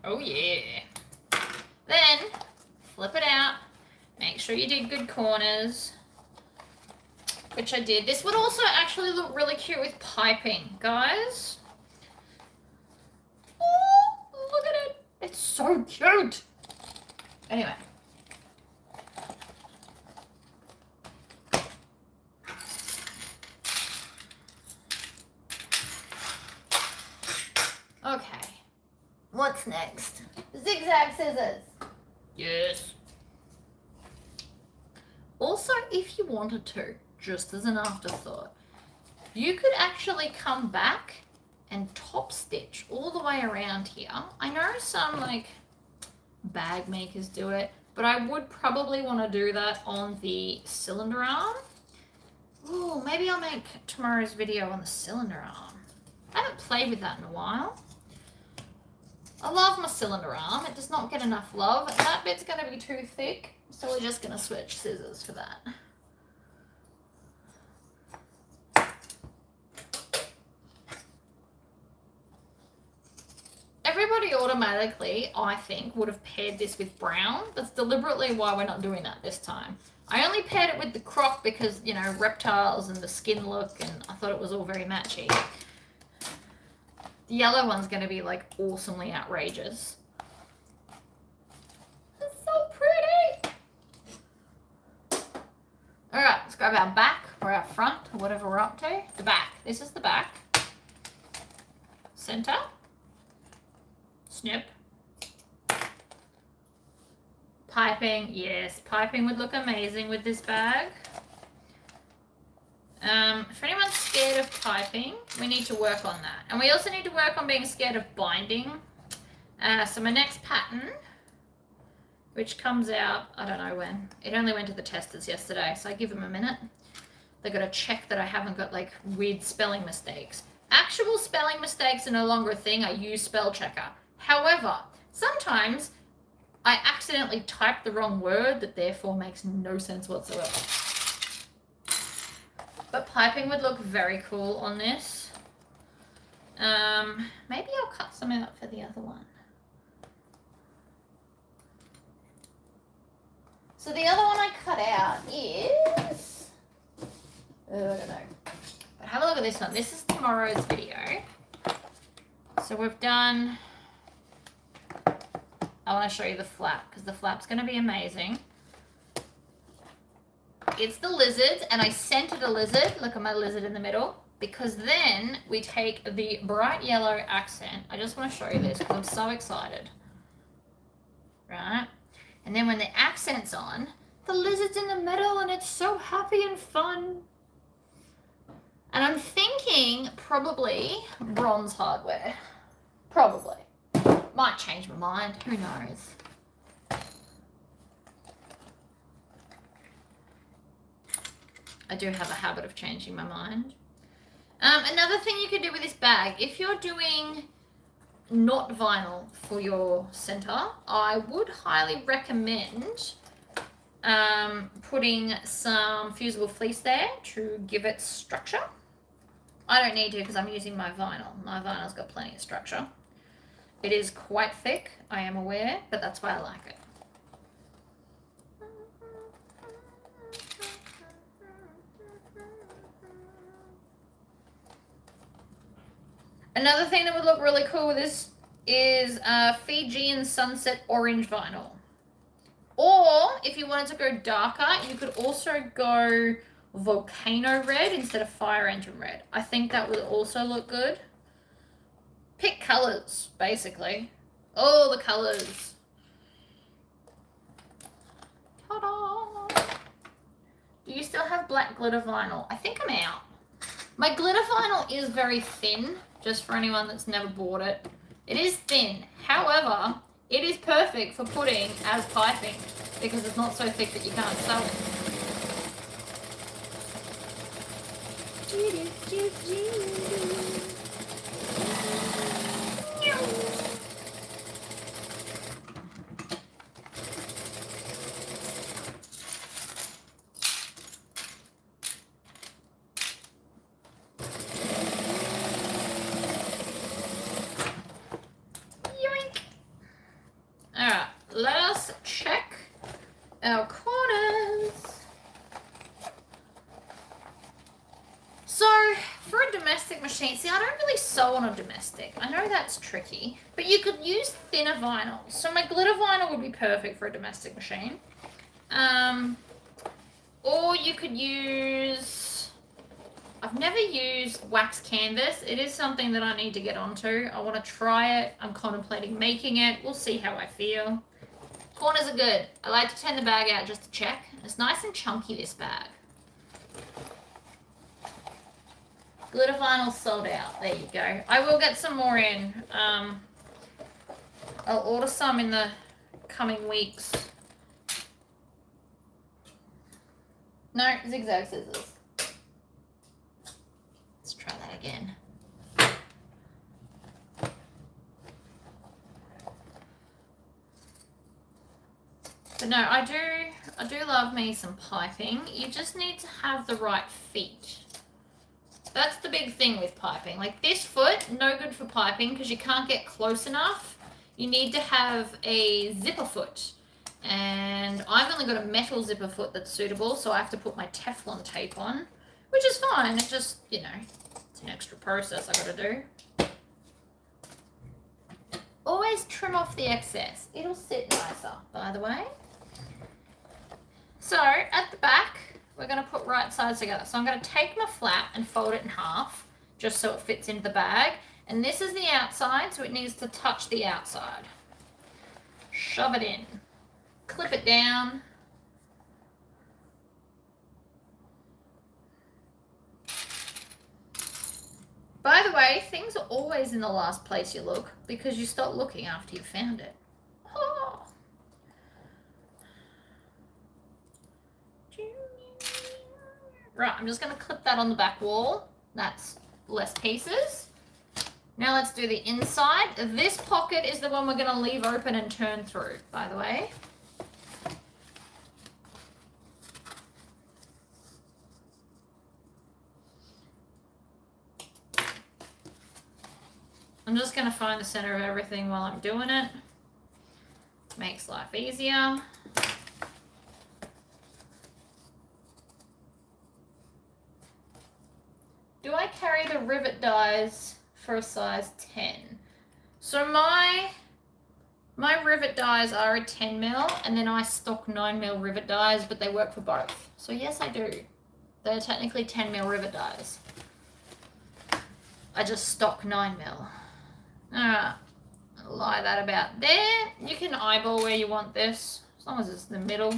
Oh yeah. Then flip it out. Make sure you did good corners. Which I did. This would also actually look really cute with piping, guys. Oh, look at it. It's so cute. Anyway. Okay. What's next? Zigzag scissors. Yes. Also, if you wanted to, just as an afterthought, you could actually come back and top stitch all the way around here. I know some like bag makers do it, but I would probably want to do that on the cylinder arm. Oh, maybe I'll make tomorrow's video on the cylinder arm. I haven't played with that in a while. I love my cylinder arm. It does not get enough love. That bit's going to be too thick, so we're just going to switch scissors for that. everybody automatically, I think, would have paired this with brown. That's deliberately why we're not doing that this time. I only paired it with the croc because, you know, reptiles and the skin look, and I thought it was all very matchy. The yellow one's going to be, like, awesomely outrageous. It's so pretty! Alright, let's grab our back or our front, or whatever we're up to. The back. This is the back. Centre. Snip. Piping. Yes, piping would look amazing with this bag. Um, if anyone's scared of piping, we need to work on that. And we also need to work on being scared of binding. Uh, so my next pattern, which comes out, I don't know when. It only went to the testers yesterday, so I give them a minute. They've got to check that I haven't got like weird spelling mistakes. Actual spelling mistakes are no longer a thing. I use spell checker. However, sometimes I accidentally type the wrong word that therefore makes no sense whatsoever. But piping would look very cool on this. Um, maybe I'll cut some out for the other one. So the other one I cut out is, oh, I don't know. But have a look at this one. This is tomorrow's video. So we've done, I want to show you the flap because the flap's going to be amazing. It's the lizards, and I centered a lizard. Look at my lizard in the middle. Because then we take the bright yellow accent. I just want to show you this because I'm so excited. Right? And then when the accent's on, the lizard's in the middle and it's so happy and fun. And I'm thinking probably bronze hardware. Probably. Might change my mind. Who knows? I do have a habit of changing my mind. Um, another thing you can do with this bag, if you're doing not vinyl for your center, I would highly recommend um, putting some fusible fleece there to give it structure. I don't need to because I'm using my vinyl. My vinyl's got plenty of structure. It is quite thick, I am aware, but that's why I like it. Another thing that would look really cool with this is uh, Fijian Sunset Orange Vinyl. Or if you wanted to go darker, you could also go Volcano Red instead of Fire Engine Red. I think that would also look good. Pick colors, basically. All the colors. Ta-da! Do you still have black glitter vinyl? I think I'm out. My glitter vinyl is very thin just for anyone that's never bought it. It is thin, however, it is perfect for putting as piping because it's not so thick that you can't sew it. Tricky. But you could use thinner vinyl. So my glitter vinyl would be perfect for a domestic machine. Um, or you could use... I've never used wax canvas. It is something that I need to get onto. I want to try it. I'm contemplating making it. We'll see how I feel. Corners are good. I like to turn the bag out just to check. It's nice and chunky, this bag. Vinyl sold out. There you go. I will get some more in. Um, I'll order some in the coming weeks. No, zigzag scissors. Let's try that again. But no, I do, I do love me some piping. You just need to have the right feet. That's the big thing with piping. Like this foot, no good for piping because you can't get close enough. You need to have a zipper foot. And I've only got a metal zipper foot that's suitable, so I have to put my Teflon tape on, which is fine. It's just, you know, it's an extra process I've gotta do. Always trim off the excess. It'll sit nicer, by the way. So, at the back, we're going to put right sides together. So I'm going to take my flap and fold it in half just so it fits into the bag. And this is the outside, so it needs to touch the outside. Shove it in. Clip it down. By the way, things are always in the last place you look because you stop looking after you've found it. Oh. Right, I'm just going to clip that on the back wall. That's less pieces. Now let's do the inside. This pocket is the one we're going to leave open and turn through, by the way. I'm just going to find the center of everything while I'm doing it. Makes life easier. Do I carry the rivet dies for a size 10? So my my rivet dies are a 10 mil and then I stock 9 mil rivet dies but they work for both. So yes I do. They're technically 10 mil rivet dies. I just stock 9 mil. Alright, lie that about there. You can eyeball where you want this, as long as it's the middle.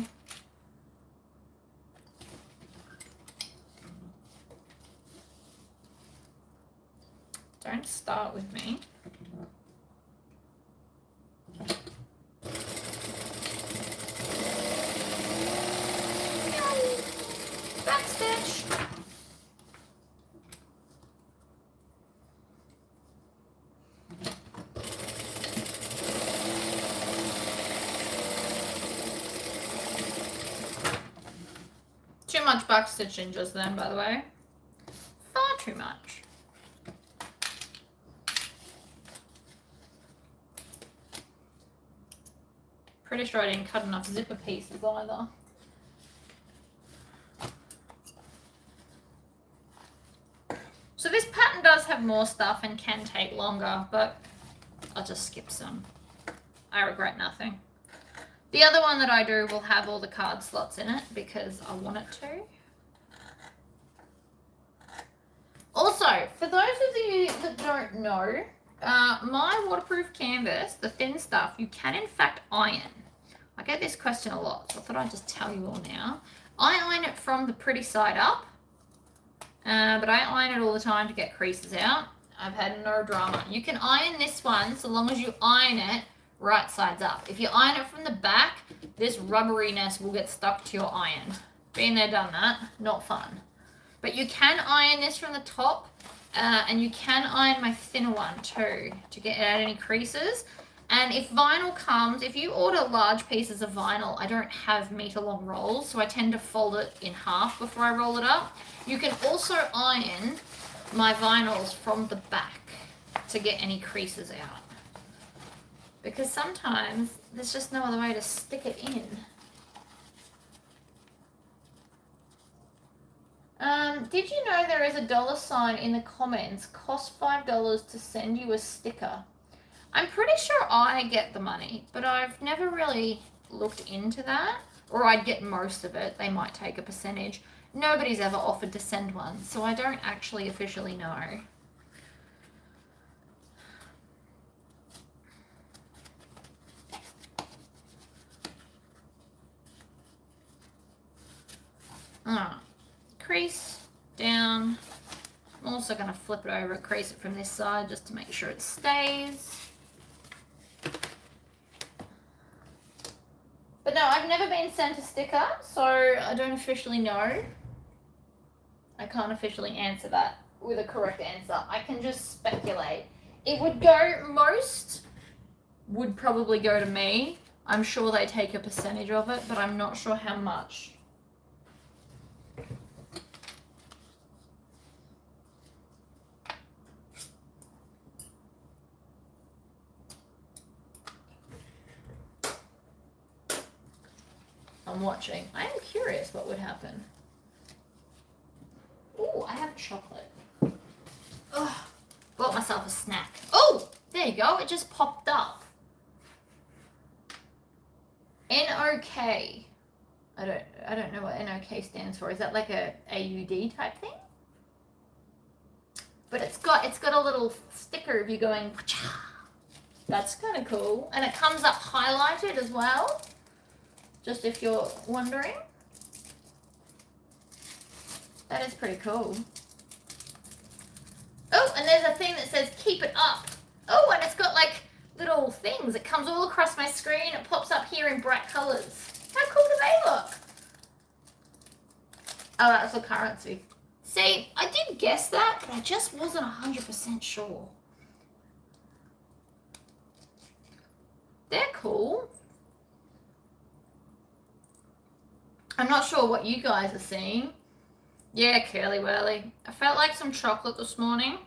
Don't start with me. Backstitch. Too much backstitching just then, by the way. Far too much. Pretty sure I didn't cut enough zipper pieces either. So this pattern does have more stuff and can take longer, but I'll just skip some. I regret nothing. The other one that I do will have all the card slots in it because I want it to. Also, for those of you that don't know, uh, my waterproof canvas, the thin stuff, you can in fact iron. I get this question a lot, so I thought I'd just tell you all now. I iron it from the pretty side up, uh, but I iron it all the time to get creases out. I've had no drama. You can iron this one so long as you iron it right sides up. If you iron it from the back, this rubberiness will get stuck to your iron. Been there, done that. Not fun. But you can iron this from the top, uh, and you can iron my thinner one too to get out any creases. And if vinyl comes, if you order large pieces of vinyl, I don't have meter long rolls, so I tend to fold it in half before I roll it up. You can also iron my vinyls from the back to get any creases out because sometimes there's just no other way to stick it in. Um, did you know there is a dollar sign in the comments, cost $5 to send you a sticker? I'm pretty sure I get the money, but I've never really looked into that. Or I'd get most of it. They might take a percentage. Nobody's ever offered to send one, so I don't actually officially know. Ah, crease down. I'm also going to flip it over crease it from this side just to make sure it stays. No, I've never been sent a sticker, so I don't officially know. I can't officially answer that with a correct answer. I can just speculate. It would go, most would probably go to me. I'm sure they take a percentage of it, but I'm not sure how much. I'm watching. I am curious what would happen. Oh, I have chocolate. Oh, bought myself a snack. Oh, there you go. It just popped up. N-O-K. I don't I don't know what NOK stands for. Is that like a AUD type thing? But it's got it's got a little sticker of you going. That's kind of cool, and it comes up highlighted as well. Just if you're wondering, that is pretty cool. Oh, and there's a thing that says keep it up. Oh, and it's got like little things. It comes all across my screen. It pops up here in bright colors. How cool do they look? Oh, that's a currency. See, I did guess that, but I just wasn't 100% sure. They're cool. I'm not sure what you guys are seeing. Yeah, Curly Wurly. I felt like some chocolate this morning.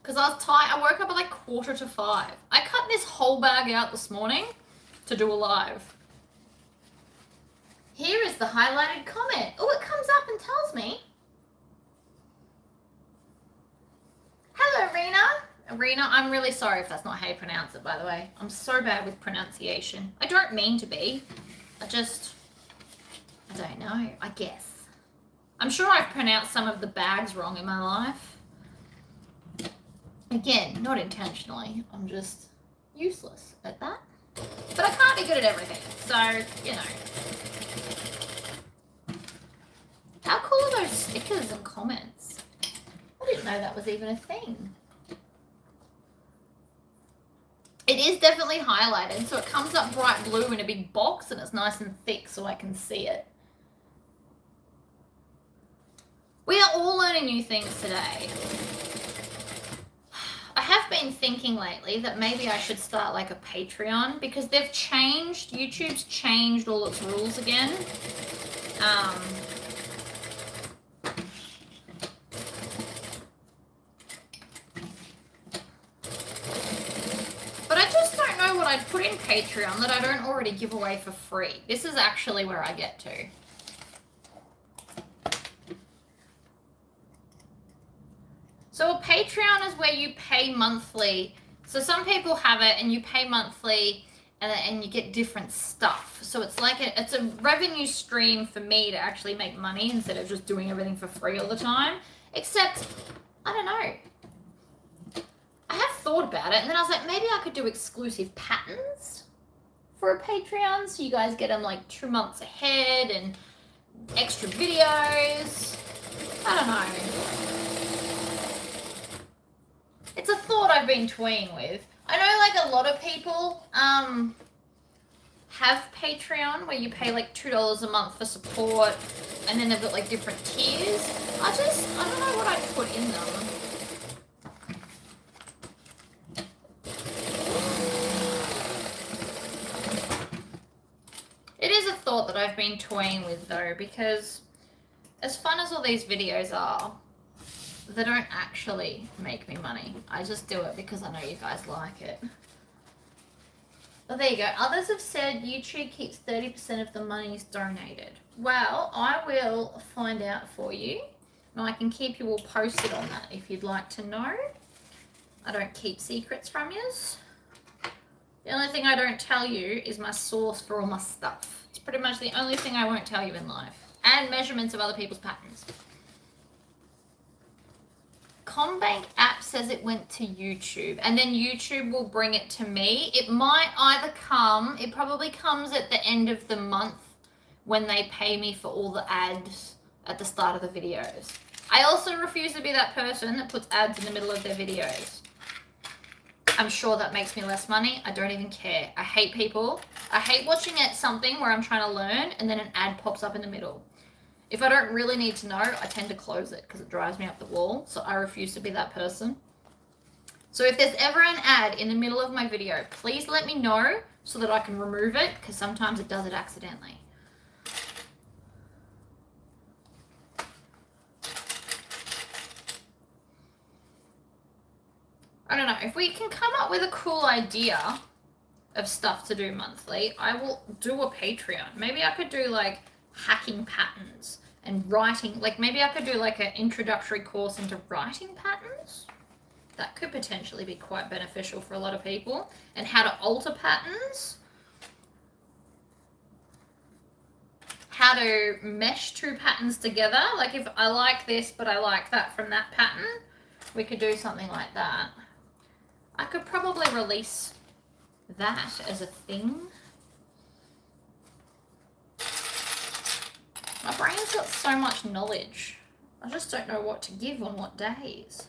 Because I was tired. I woke up at like quarter to five. I cut this whole bag out this morning to do a live. Here is the highlighted comment. Oh, it comes up and tells me. Hello, Rena. Rena, I'm really sorry if that's not how you pronounce it, by the way. I'm so bad with pronunciation. I don't mean to be. I just, I don't know, I guess. I'm sure I've pronounced some of the bags wrong in my life. Again, not intentionally. I'm just useless at that. But I can't be good at everything. So, you know. How cool are those stickers and comments? I didn't know that was even a thing. It is definitely highlighted, so it comes up bright blue in a big box and it's nice and thick so I can see it. We are all learning new things today. (sighs) I have been thinking lately that maybe I should start like a Patreon because they've changed, YouTube's changed all its rules again. Um, but I just don't know what I'd put in Patreon that I don't already give away for free. This is actually where I get to. So a Patreon is where you pay monthly. So some people have it and you pay monthly and, and you get different stuff. So it's like a, it's a revenue stream for me to actually make money instead of just doing everything for free all the time. Except, I don't know. I have thought about it, and then I was like, maybe I could do exclusive patterns for a Patreon, so you guys get them like two months ahead and extra videos. I don't know. It's a thought I've been toying with. I know like a lot of people um, have Patreon where you pay like $2 a month for support and then they've got like different tiers. I just, I don't know what I'd put in them. It is a thought that I've been toying with though, because as fun as all these videos are, they don't actually make me money. I just do it because I know you guys like it. But there you go. Others have said YouTube keeps 30% of the monies donated. Well, I will find out for you. And I can keep you all posted on that if you'd like to know. I don't keep secrets from yous. The only thing I don't tell you is my source for all my stuff. It's pretty much the only thing I won't tell you in life. And measurements of other people's patterns. CommBank app says it went to YouTube and then YouTube will bring it to me. It might either come, it probably comes at the end of the month when they pay me for all the ads at the start of the videos. I also refuse to be that person that puts ads in the middle of their videos. I'm sure that makes me less money. I don't even care. I hate people. I hate watching at something where I'm trying to learn and then an ad pops up in the middle. If I don't really need to know, I tend to close it because it drives me up the wall. So I refuse to be that person. So if there's ever an ad in the middle of my video, please let me know so that I can remove it because sometimes it does it accidentally. I don't know, if we can come up with a cool idea of stuff to do monthly, I will do a Patreon. Maybe I could do like hacking patterns and writing, like maybe I could do like an introductory course into writing patterns. That could potentially be quite beneficial for a lot of people. And how to alter patterns. how to mesh two patterns together. Like if I like this, but I like that from that pattern, we could do something like that. I could probably release that as a thing. My brain's got so much knowledge. I just don't know what to give on what days.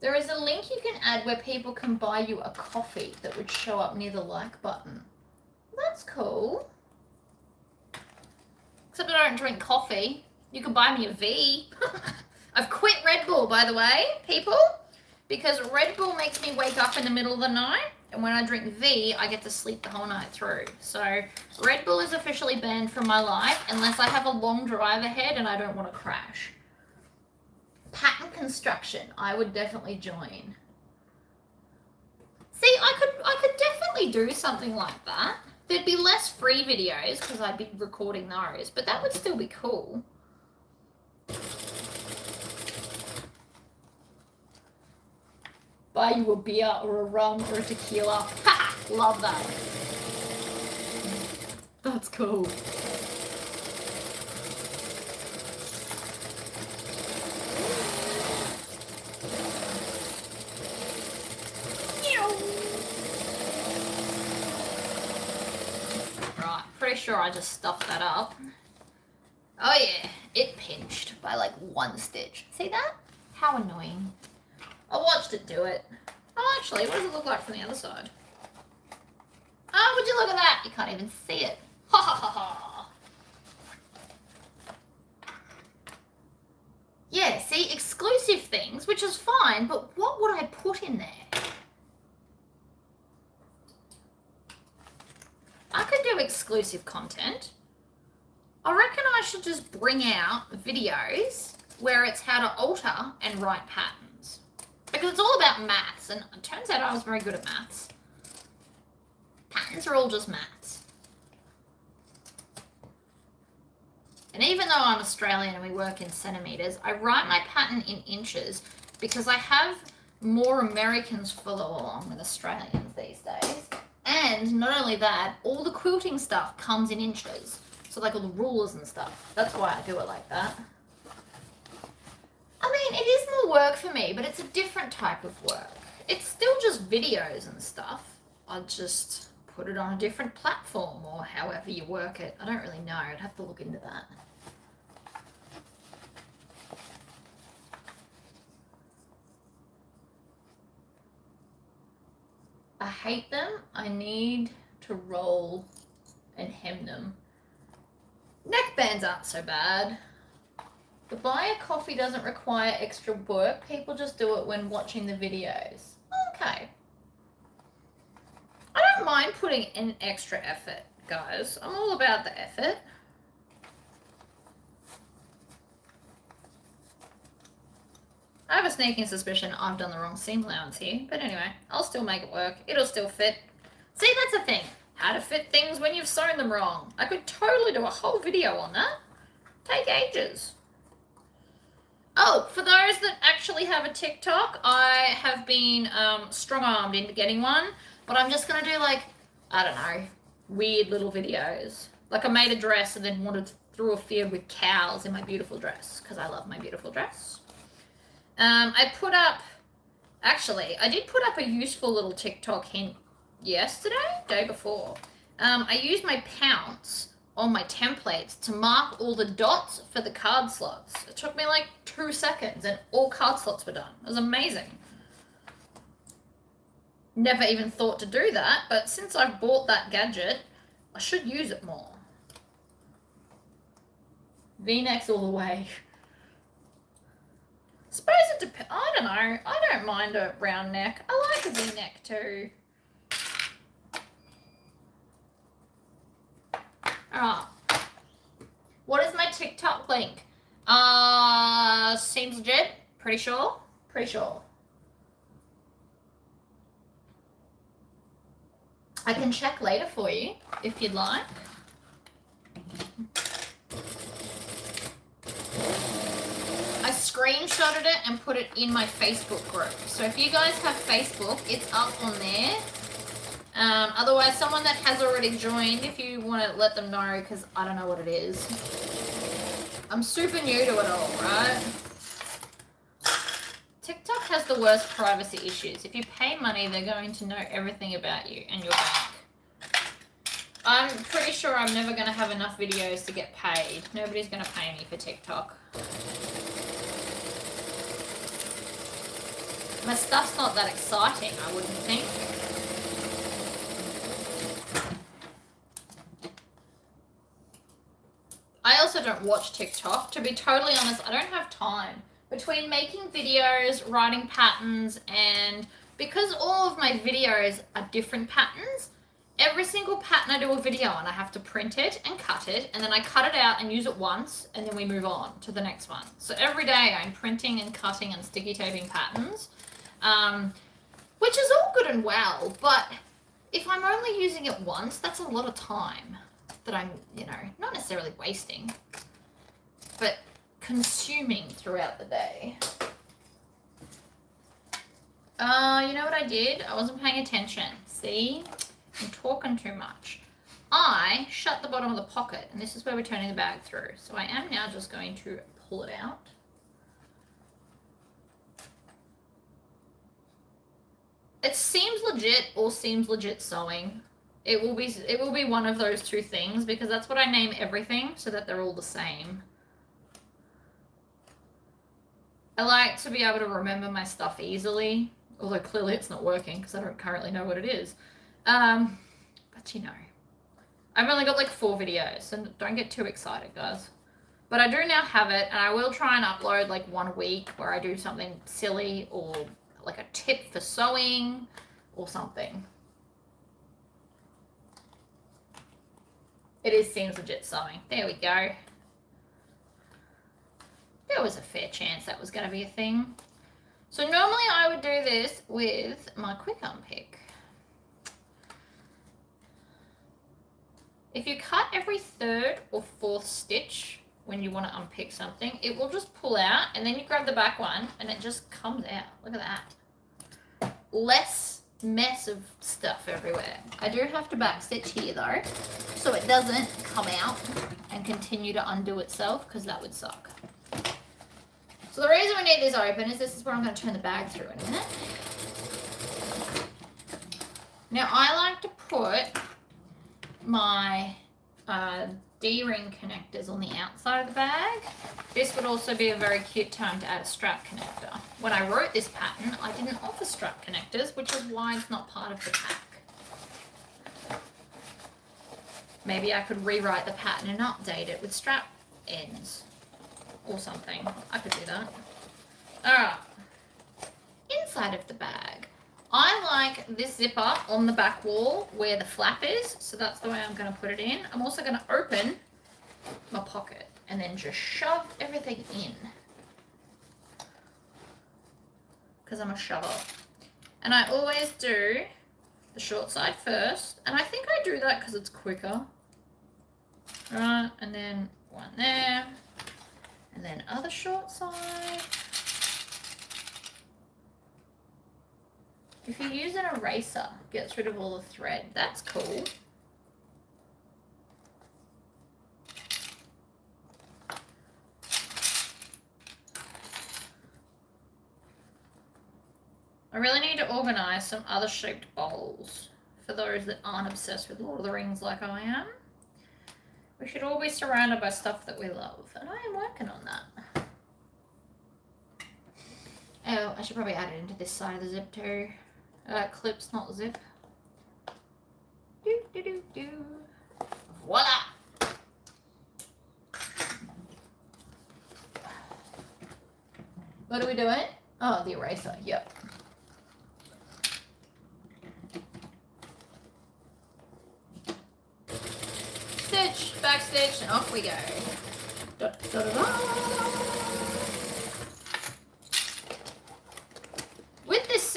There is a link you can add where people can buy you a coffee that would show up near the like button. That's cool. Except I don't drink coffee. You can buy me a V. (laughs) I've quit Red Bull, by the way, people, because Red Bull makes me wake up in the middle of the night. And when I drink V, I get to sleep the whole night through. So Red Bull is officially banned from my life unless I have a long drive ahead and I don't want to crash pattern construction, I would definitely join. See, I could I could definitely do something like that. There'd be less free videos because I'd be recording those, but that would still be cool. Buy you a beer or a rum or a tequila. Ha! Love that. That's cool. pretty sure I just stuffed that up. Oh yeah, it pinched by like one stitch. See that? How annoying. I watched it do it. Oh, actually, what does it look like from the other side? Oh, would you look at that? You can't even see it. Ha ha ha ha. Yeah, see, exclusive things, which is fine, but what would I put in there? I could do exclusive content. I reckon I should just bring out videos where it's how to alter and write patterns. Because it's all about maths, and it turns out I was very good at maths. Patterns are all just maths. And even though I'm Australian and we work in centimetres, I write my pattern in inches because I have more Americans follow along than Australians these days. And not only that, all the quilting stuff comes in inches. So like all the rulers and stuff. That's why I do it like that. I mean, it is more work for me, but it's a different type of work. It's still just videos and stuff. I just put it on a different platform or however you work it. I don't really know. I'd have to look into that. I hate them. I need to roll and hem them. Neck bands aren't so bad. The buy a coffee doesn't require extra work. People just do it when watching the videos. Okay. I don't mind putting in extra effort, guys. I'm all about the effort. I have a sneaking suspicion I've done the wrong seam allowance here. But anyway, I'll still make it work. It'll still fit. See, that's the thing. How to fit things when you've sewn them wrong. I could totally do a whole video on that. Take ages. Oh, for those that actually have a TikTok, I have been um, strong-armed into getting one. But I'm just going to do like, I don't know, weird little videos. Like I made a dress and then wanted through a field with cows in my beautiful dress. Because I love my beautiful dress. Um, I put up, actually, I did put up a useful little TikTok hint yesterday, day before. Um, I used my pounce on my templates to mark all the dots for the card slots. It took me like two seconds and all card slots were done. It was amazing. Never even thought to do that, but since I've bought that gadget, I should use it more. V-necks all the way. Suppose it depends. I don't know. I don't mind a round neck. I like a V-neck too. Alright. What is my TikTok link? Uh, Seams Legit. Pretty sure. Pretty sure. I can check later for you if you'd like. I screenshotted it and put it in my Facebook group. So if you guys have Facebook, it's up on there. Um, otherwise, someone that has already joined, if you want to let them know, because I don't know what it is. I'm super new to it all, right? TikTok has the worst privacy issues. If you pay money, they're going to know everything about you and your bank. I'm pretty sure I'm never going to have enough videos to get paid. Nobody's going to pay me for TikTok. My stuff's not that exciting, I wouldn't think. I also don't watch TikTok. To be totally honest, I don't have time. Between making videos, writing patterns, and because all of my videos are different patterns, every single pattern I do a video on, I have to print it and cut it, and then I cut it out and use it once, and then we move on to the next one. So every day I'm printing and cutting and sticky taping patterns, um, which is all good and well, but if I'm only using it once, that's a lot of time that I'm, you know, not necessarily wasting, but consuming throughout the day. Uh, you know what I did? I wasn't paying attention. See? I'm talking too much. I shut the bottom of the pocket, and this is where we're turning the bag through. So I am now just going to pull it out. It Seams Legit or Seams Legit sewing. It will be it will be one of those two things because that's what I name everything so that they're all the same. I like to be able to remember my stuff easily, although clearly it's not working because I don't currently know what it is. Um, but you know, I've only got like four videos, so don't get too excited, guys. But I do now have it, and I will try and upload like one week where I do something silly or like a tip for sewing or something. It is Seams Legit sewing. There we go. There was a fair chance that was going to be a thing. So normally I would do this with my quick unpick. If you cut every third or fourth stitch when you want to unpick something, it will just pull out and then you grab the back one and it just comes out. Look at that. Less mess of stuff everywhere. I do have to backstitch here though, so it doesn't come out and continue to undo itself because that would suck. So the reason we need this open is this is where I'm going to turn the bag through in a minute. Now I like to put my uh, D-ring connectors on the outside of the bag. This would also be a very cute time to add a strap connector. When I wrote this pattern, I didn't offer strap connectors, which is why it's not part of the pack. Maybe I could rewrite the pattern and update it with strap ends or something. I could do that. Alright. Inside of the bag. I like this zipper on the back wall where the flap is, so that's the way I'm going to put it in. I'm also going to open my pocket and then just shove everything in. Because I'm a shover. And I always do the short side first, and I think I do that because it's quicker. Right, and then one there, and then other short side. If you use an eraser, gets rid of all the thread. That's cool. I really need to organise some other shaped bowls for those that aren't obsessed with Lord of the Rings like I am. We should all be surrounded by stuff that we love, and I am working on that. Oh, I should probably add it into this side of the zip too. Uh, clips, not zip. Do, do, do, do. Voila! What are we doing? Oh, the eraser, yep. Stitch, back stitch, and off we go. Da, da, da,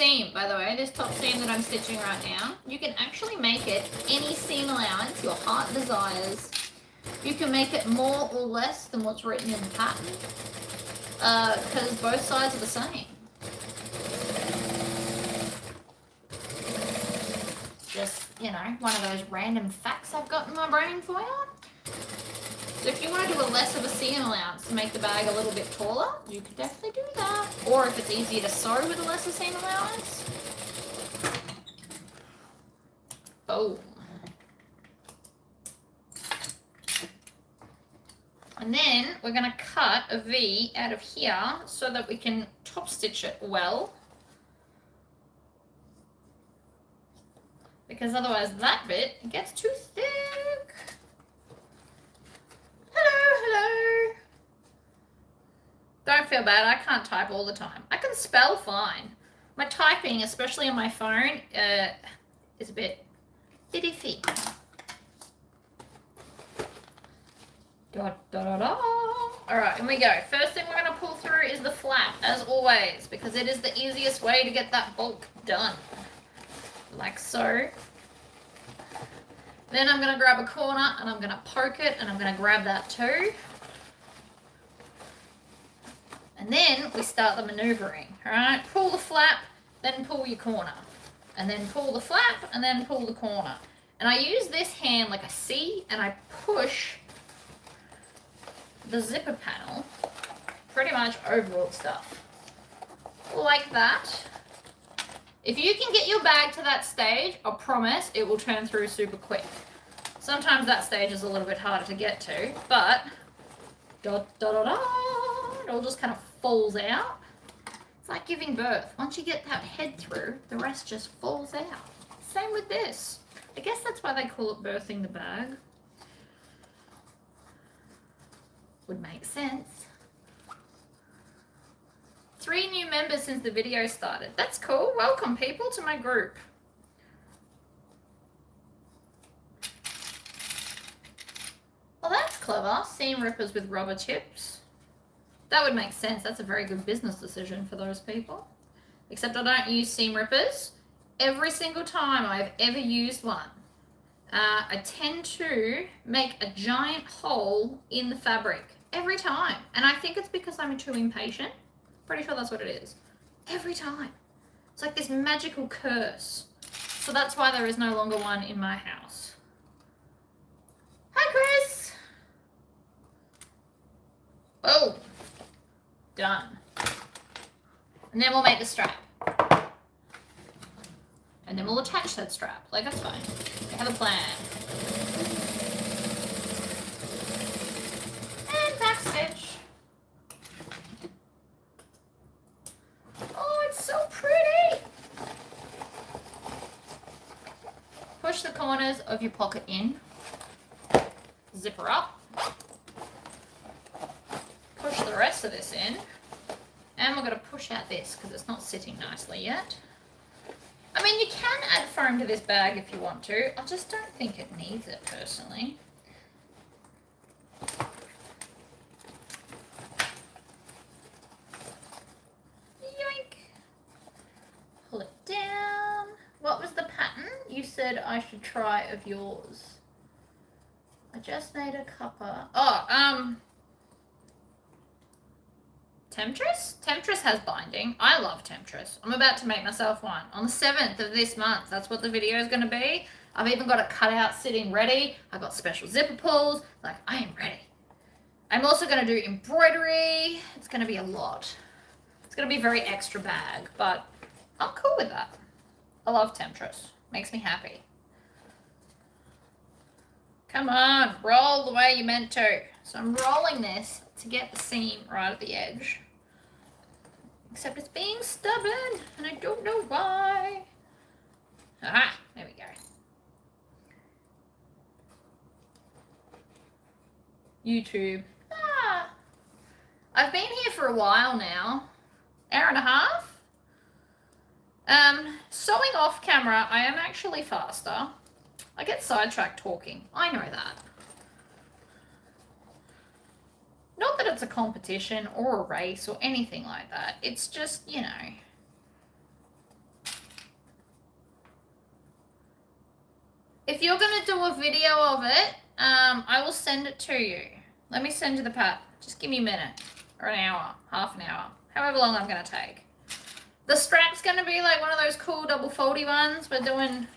seam, by the way, this top seam that I'm stitching right now, you can actually make it any seam allowance your heart desires. You can make it more or less than what's written in the pattern. Uh, because both sides are the same. Just, you know, one of those random facts I've got in my brain for you. So if you want to do a less of a seam allowance to make the bag a little bit taller, you could definitely do that. Or if it's easier to sew with a lesser seam allowance. Boom. And then we're going to cut a V out of here so that we can top stitch it well. Because otherwise that bit gets too thick. Hello, hello. Don't feel bad, I can't type all the time. I can spell fine. My typing, especially on my phone, uh, is a bit, iffy. Da, da, da, da. All right, and we go. First thing we're going to pull through is the flap, as always, because it is the easiest way to get that bulk done. Like so. Then I'm going to grab a corner and I'm going to poke it and I'm going to grab that too. And then we start the maneuvering, all right? Pull the flap, then pull your corner. And then pull the flap and then pull the corner. And I use this hand like a C and I push the zipper panel pretty much over all stuff. Like that. If you can get your bag to that stage, I promise it will turn through super quick. Sometimes that stage is a little bit harder to get to, but da da da da, it all just kind of falls out. It's like giving birth. Once you get that head through, the rest just falls out. Same with this. I guess that's why they call it birthing the bag. would make sense. Three new members since the video started. That's cool. Welcome people to my group. Well, that's clever. Seam rippers with rubber tips. That would make sense. That's a very good business decision for those people. Except I don't use seam rippers. Every single time I've ever used one, uh, I tend to make a giant hole in the fabric every time. And I think it's because I'm too impatient. Pretty sure that's what it is. Every time. It's like this magical curse. So that's why there is no longer one in my house. Hi, Chris. Oh, done. And then we'll make the strap. And then we'll attach that strap. Like, that's fine. We have a plan. And back stitch. Oh, it's so pretty. Push the corners of your pocket in. Zipper up. Push the rest of this in. And we're going to push out this because it's not sitting nicely yet. I mean, you can add foam to this bag if you want to. I just don't think it needs it personally. Yoink. Pull it down. What was the pattern you said I should try of yours? I just made a cuppa. Oh, um, Temptress? Temptress has binding. I love Temptress. I'm about to make myself one. On the 7th of this month, that's what the video is going to be. I've even got a cutout sitting ready. I've got special zipper pulls. Like, I am ready. I'm also going to do embroidery. It's going to be a lot. It's going to be very extra bag, but I'm cool with that. I love Temptress. Makes me happy. Come on, roll the way you meant to. So I'm rolling this to get the seam right at the edge. Except it's being stubborn, and I don't know why. Ah, there we go. YouTube. Ah, I've been here for a while now. Hour and a half. Um, sewing off camera, I am actually faster. I get sidetracked talking. I know that. Not that it's a competition or a race or anything like that. It's just, you know. If you're going to do a video of it, um, I will send it to you. Let me send you the pat. Just give me a minute. or an hour, half an hour, however long I'm going to take. The strap's going to be like one of those cool double foldy ones. We're doing,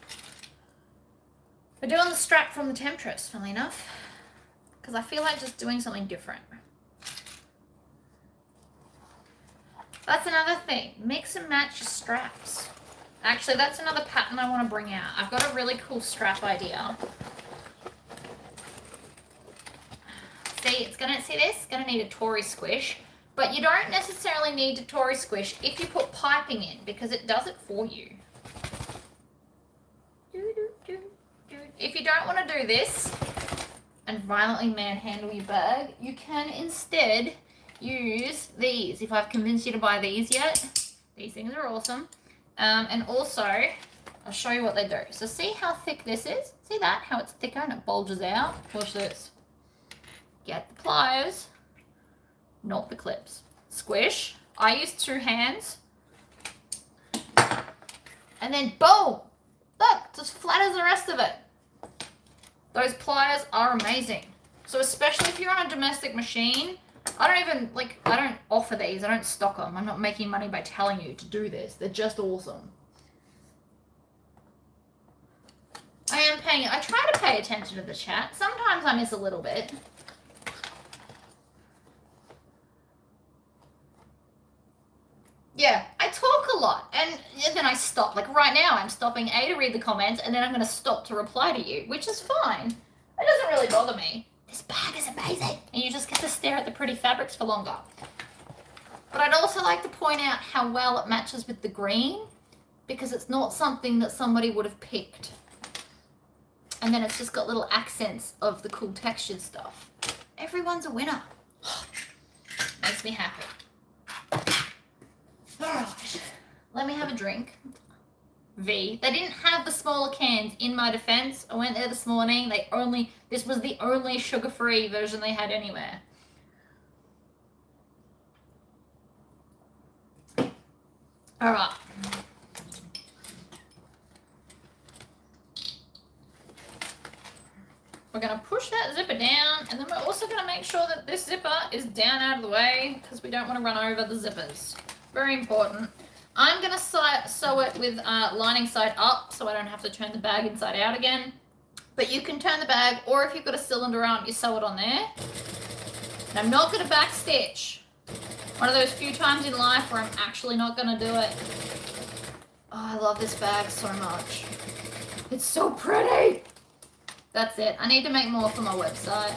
we're doing the strap from the Temptress, funnily enough, because I feel like just doing something different. That's another thing. Mix and match your straps. Actually, that's another pattern I want to bring out. I've got a really cool strap idea. See, it's gonna see this? It's gonna need a Tory squish. But you don't necessarily need to Tory squish if you put piping in because it does it for you. If you don't want to do this and violently manhandle your bag, you can instead use these. If I've convinced you to buy these yet, these things are awesome. Um, and also, I'll show you what they do. So see how thick this is? See that? How it's thicker and it bulges out? Watch this. Get the pliers, not the clips. Squish. I use two hands. And then boom! Look, just flat as the rest of it. Those pliers are amazing. So especially if you're on a domestic machine, I don't even, like, I don't offer these. I don't stock them. I'm not making money by telling you to do this. They're just awesome. I am paying, I try to pay attention to the chat. Sometimes I miss a little bit. Yeah, I talk a lot and then I stop. Like right now, I'm stopping A to read the comments and then I'm going to stop to reply to you, which is fine. It doesn't really bother me. This bag is amazing. And you just get to stare at the pretty fabrics for longer. But I'd also like to point out how well it matches with the green because it's not something that somebody would have picked. And then it's just got little accents of the cool textured stuff. Everyone's a winner. (sighs) Makes me happy. Let me have a drink. V. They didn't have the smaller cans in my defense. I went there this morning. They only, this was the only sugar-free version they had anywhere. All right. We're going to push that zipper down and then we're also going to make sure that this zipper is down out of the way because we don't want to run over the zippers. Very important. I'm going to sew it with uh, lining side up so I don't have to turn the bag inside out again. But you can turn the bag, or if you've got a cylinder arm, you sew it on there. And I'm not going to back stitch. One of those few times in life where I'm actually not going to do it. Oh, I love this bag so much. It's so pretty. That's it. I need to make more for my website.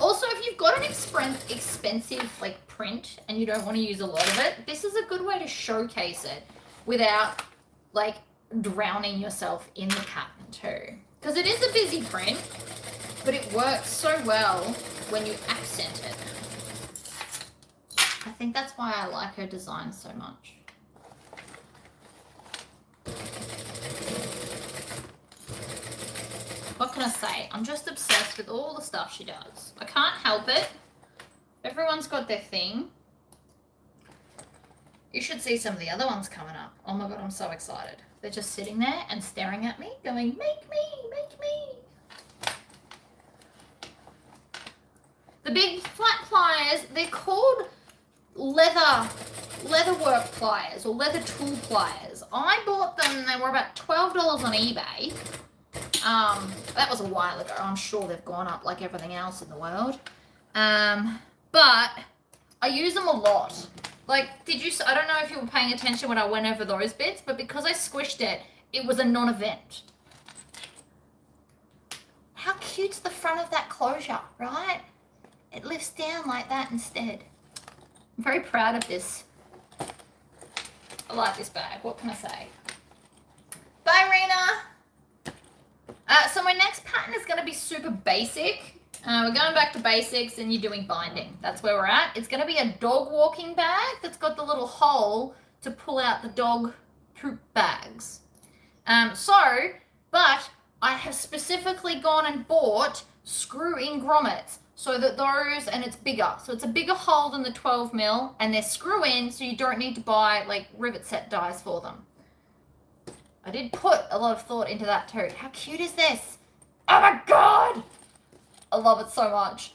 Also, if you've got an expensive like print and you don't want to use a lot of it, this is a good way to showcase it without like drowning yourself in the pattern too. Because it is a busy print, but it works so well when you accent it. I think that's why I like her design so much. What can I say? I'm just obsessed with all the stuff she does. I can't help it. Everyone's got their thing. You should see some of the other ones coming up. Oh my god, I'm so excited. They're just sitting there and staring at me, going, make me, make me. The big flat pliers, they're called leather, leather work pliers or leather tool pliers. I bought them, and they were about $12 on eBay. Um, that was a while ago. I'm sure they've gone up like everything else in the world. Um, but I use them a lot. Like, did you, I don't know if you were paying attention when I went over those bits, but because I squished it, it was a non-event. How cute's the front of that closure, right? It lifts down like that instead. I'm very proud of this. I like this bag. What can I say? Bye, Rena. Uh, so my next pattern is going to be super basic. Uh, we're going back to basics and you're doing binding. That's where we're at. It's going to be a dog walking bag that's got the little hole to pull out the dog poop bags. Um, so, but I have specifically gone and bought screw-in grommets so that those, and it's bigger. So it's a bigger hole than the 12 mil and they're screw-in so you don't need to buy like rivet set dies for them. I did put a lot of thought into that too. How cute is this? Oh my god! I love it so much.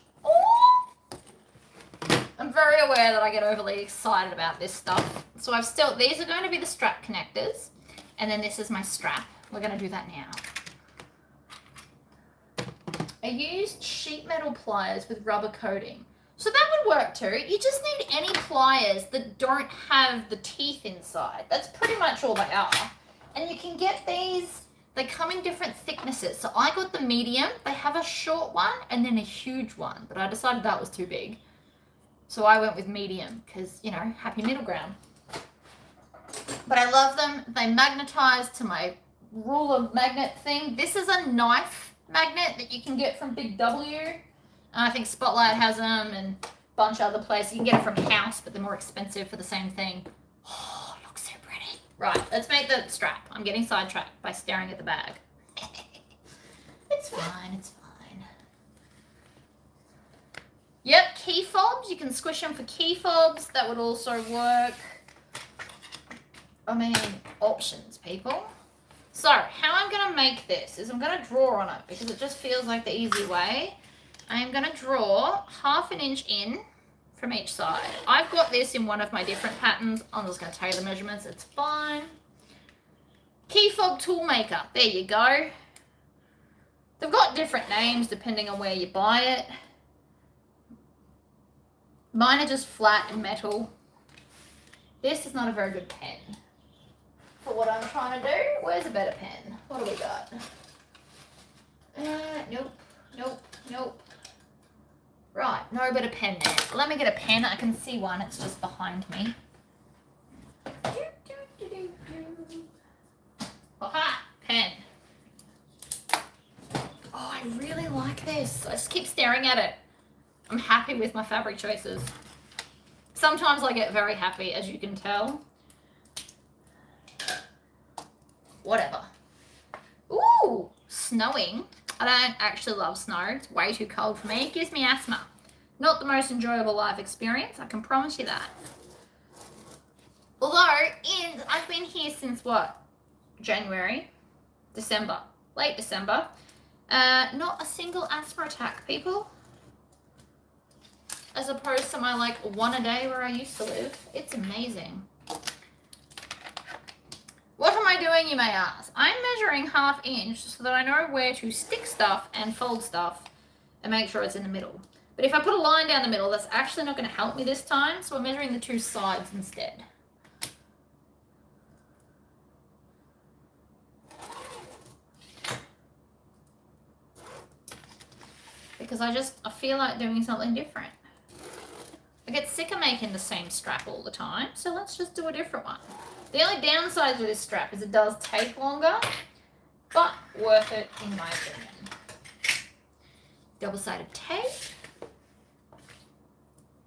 I'm very aware that I get overly excited about this stuff. So I've still, these are going to be the strap connectors. And then this is my strap. We're going to do that now. I used sheet metal pliers with rubber coating. So that would work too. You just need any pliers that don't have the teeth inside. That's pretty much all they are. And you can get these, they come in different thicknesses. So I got the medium. They have a short one and then a huge one. But I decided that was too big. So I went with medium because, you know, happy middle ground. But I love them. They magnetize to my ruler magnet thing. This is a knife magnet that you can get from Big W. I think Spotlight has them and a bunch of other places. You can get it from House, but they're more expensive for the same thing. (sighs) Oh, looks so pretty. Right, let's make the strap. I'm getting sidetracked by staring at the bag. (laughs) it's fine, it's fine. Yep, key fobs. You can squish them for key fobs. That would also work. I mean, options, people. So, how I'm going to make this is I'm going to draw on it because it just feels like the easy way. I am going to draw half an inch in from each side. I've got this in one of my different patterns. I'm just going to tell you the measurements. It's fine. Key fob tool maker. There you go. They've got different names depending on where you buy it. Mine are just flat and metal. This is not a very good pen for what I'm trying to do. Where's a better pen? What do we got? Uh, nope, nope, nope. Right, no better pen there. Let me get a pen. I can see one. It's just behind me. Oh, Aha, pen. Oh, I really like this. I just keep staring at it. I'm happy with my fabric choices. Sometimes I get very happy, as you can tell. Whatever. Ooh, snowing. I don't actually love snow. It's way too cold for me. It gives me asthma. Not the most enjoyable life experience, I can promise you that. Although, in, I've been here since what? January? December. Late December. Uh, not a single asthma attack, people as opposed to my like one a day where I used to live. It's amazing. What am I doing, you may ask? I'm measuring half inch so that I know where to stick stuff and fold stuff and make sure it's in the middle. But if I put a line down the middle, that's actually not going to help me this time, so I'm measuring the two sides instead. Because I just, I feel like doing something different. I get sick of making the same strap all the time, so let's just do a different one. The only downside to this strap is it does take longer, but worth it in my opinion. Double-sided tape.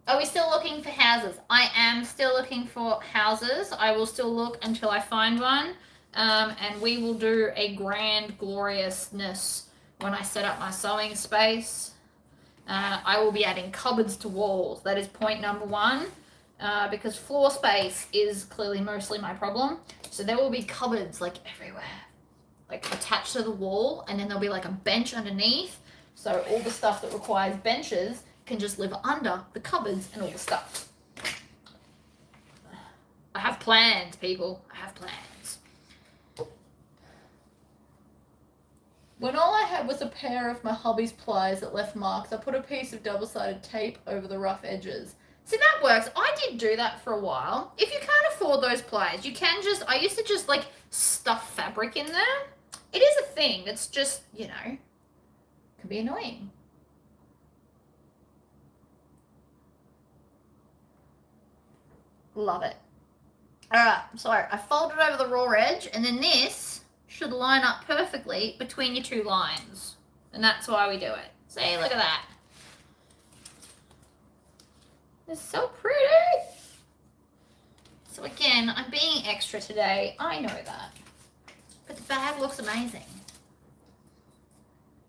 Are we still looking for houses? I am still looking for houses. I will still look until I find one. Um, and we will do a grand gloriousness when I set up my sewing space. Uh, I will be adding cupboards to walls. That is point number one. Uh, because floor space is clearly mostly my problem. So there will be cupboards like everywhere, like attached to the wall, and then there'll be like a bench underneath. So all the stuff that requires benches can just live under the cupboards and all the stuff. I have plans, people. I have plans. When all I had was a pair of my hubby's pliers that left marks, I put a piece of double-sided tape over the rough edges. See, that works. I did do that for a while. If you can't afford those pliers, you can just, I used to just like stuff fabric in there. It is a thing that's just, you know, can be annoying. Love it. All right, so I folded over the raw edge and then this should line up perfectly between your two lines. And that's why we do it. See, look at that. So pretty. So again, I'm being extra today. I know that. But the bag looks amazing.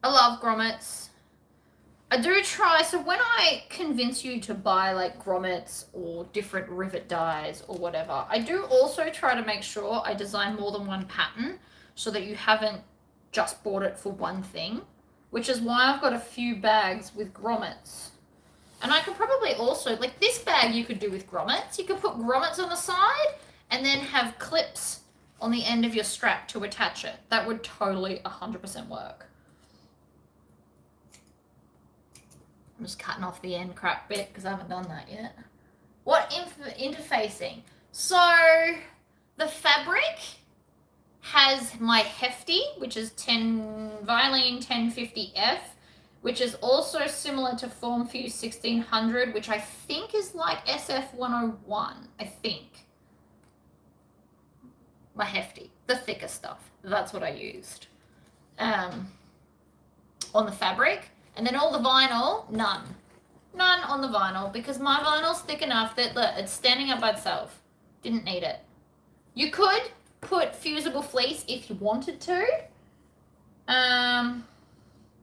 I love grommets. I do try, so when I convince you to buy like grommets or different rivet dies or whatever, I do also try to make sure I design more than one pattern so that you haven't just bought it for one thing. which is why I've got a few bags with grommets. And I could probably also, like this bag you could do with grommets. You could put grommets on the side and then have clips on the end of your strap to attach it. That would totally 100% work. I'm just cutting off the end crap bit because I haven't done that yet. What interfacing? So the fabric has my hefty, which is 10 Vilene 1050F, which is also similar to Form Formfuse 1600, which I think is like SF101, I think. My hefty, the thicker stuff. That's what I used. Um, on the fabric. And then all the vinyl, none. None on the vinyl because my vinyl's thick enough that look, it's standing up by itself. Didn't need it. You could put fusible fleece if you wanted to. Um,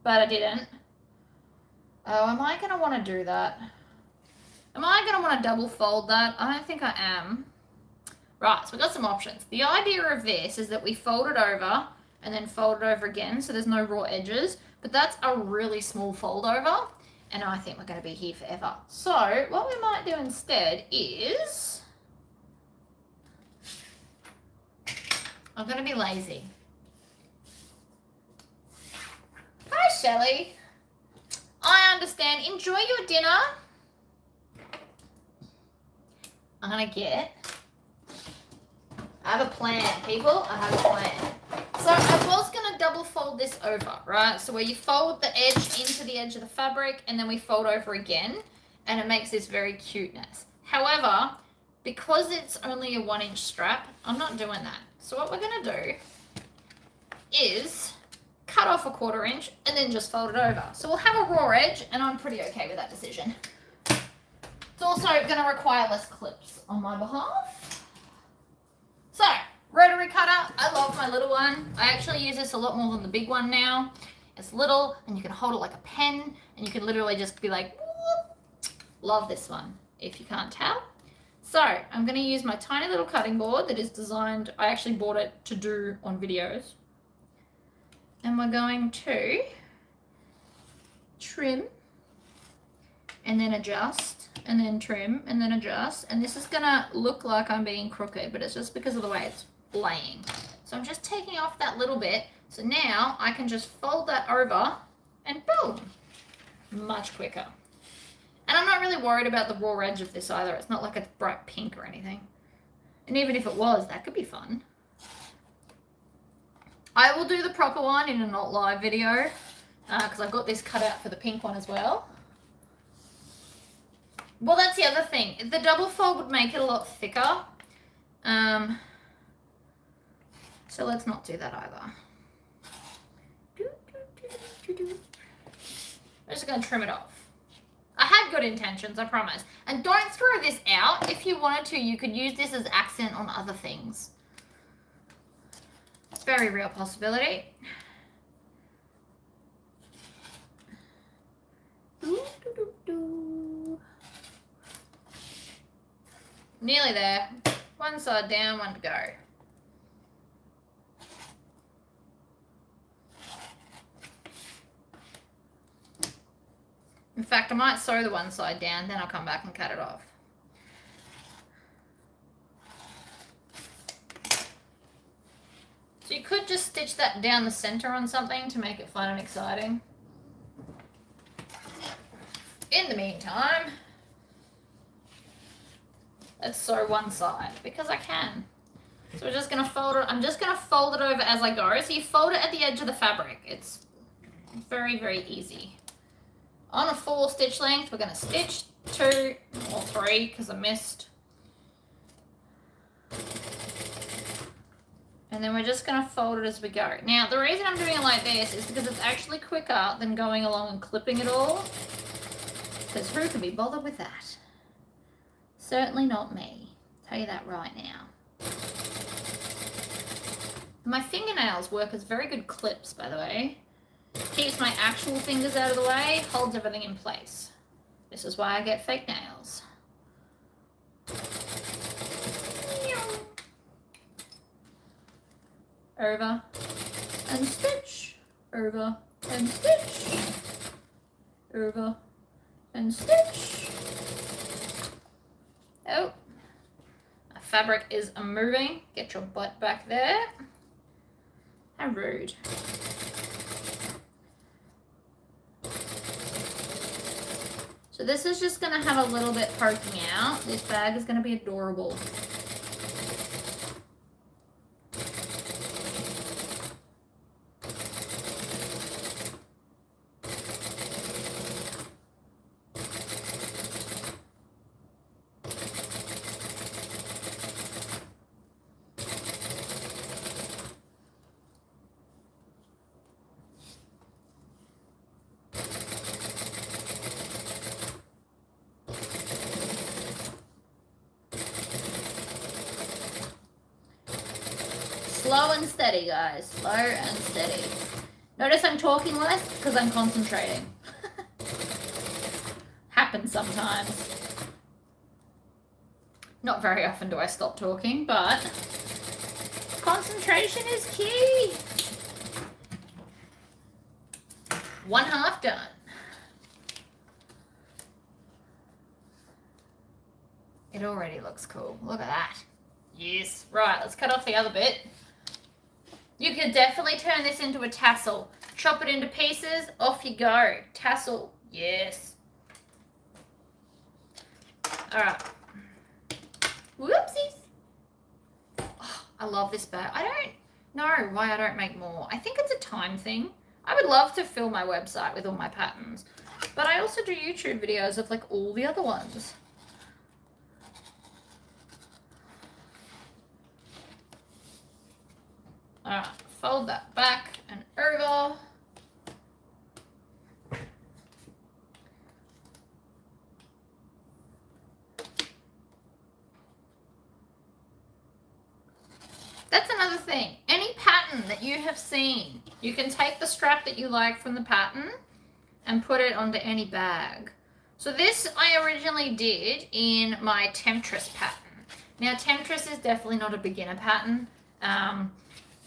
but I didn't. Oh, am I going to want to do that? Am I going to want to double fold that? I don't think I am. Right, so we've got some options. The idea of this is that we fold it over and then fold it over again so there's no raw edges. But that's a really small fold over and I think we're going to be here forever. So what we might do instead is I'm going to be lazy. Hi, Shelley. I understand. Enjoy your dinner. I'm going to get... I have a plan, people. I have a plan. So I was going to double fold this over, right? So where you fold the edge into the edge of the fabric and then we fold over again and it makes this very cuteness. However, because it's only a one inch strap, I'm not doing that. So what we're going to do is cut off a quarter inch and then just fold it over. So we'll have a raw edge and I'm pretty okay with that decision. It's also going to require less clips on my behalf. So, rotary cutter, I love my little one. I actually use this a lot more than the big one now. It's little and you can hold it like a pen and you can literally just be like, love this one if you can't tell. So I'm going to use my tiny little cutting board that is designed, I actually bought it to do on videos. And we're going to trim and then adjust and then trim and then adjust. And this is to look like I'm being crooked, but it's just because of the way it's laying. So I'm just taking off that little bit. So now I can just fold that over and boom, much quicker. And I'm not really worried about the raw edge of this either. It's not like it's bright pink or anything. And even if it was, that could be fun. I will do the proper one in a not live video because uh, I've got this cut out for the pink one as well. Well, that's the other thing. The double fold would make it a lot thicker. Um, so let's not do that either. I'm just going to trim it off. I had good intentions, I promise. And don't throw this out. If you wanted to, you could use this as accent on other things. Very real possibility. Nearly there. One side down, one to go. In fact, I might sew the one side down, then I'll come back and cut it off. So you could just stitch that down the center on something to make it fun and exciting. In the meantime, let's sew one side because I can. So we're just gonna fold it, I'm just gonna fold it over as I go. So you fold it at the edge of the fabric. It's very, very easy on a full stitch length, we're to stitch two or three because I missed. And then we're just going to fold it as we go. Now, the reason I'm doing it like this is because it's actually quicker than going along and clipping it all. Because who can be bothered with that? Certainly not me. Tell you that right now. My fingernails work as very good clips, by the way. Keeps my actual fingers out of the way, holds everything in place. This is why I get fake nails. Over and stitch, over and stitch, over and stitch. Oh, my fabric is moving. Get your butt back there. How rude. So this is just to have a little bit poking out. This bag is to be adorable. Slow and steady, guys. Slow and steady. Notice I'm talking less because I'm concentrating. (laughs) Happens sometimes. Not very often do I stop talking, but concentration is key. One half done. It already looks cool. Look at that. Yes. Right, let's cut off the other bit. Could definitely turn this into a tassel. Chop it into pieces, off you go. Tassel, yes. All right. Whoopsies. Oh, I love this bag. I don't know why I don't make more. I think it's a time thing. I would love to fill my website with all my patterns. But I also do YouTube videos of like all the other ones. Alright, fold that back and over. That's another thing. Any pattern that you have seen, you can take the strap that you like from the pattern and put it onto any bag. So this I originally did in my Temptress pattern. Now Temptress is definitely not a beginner pattern. Um,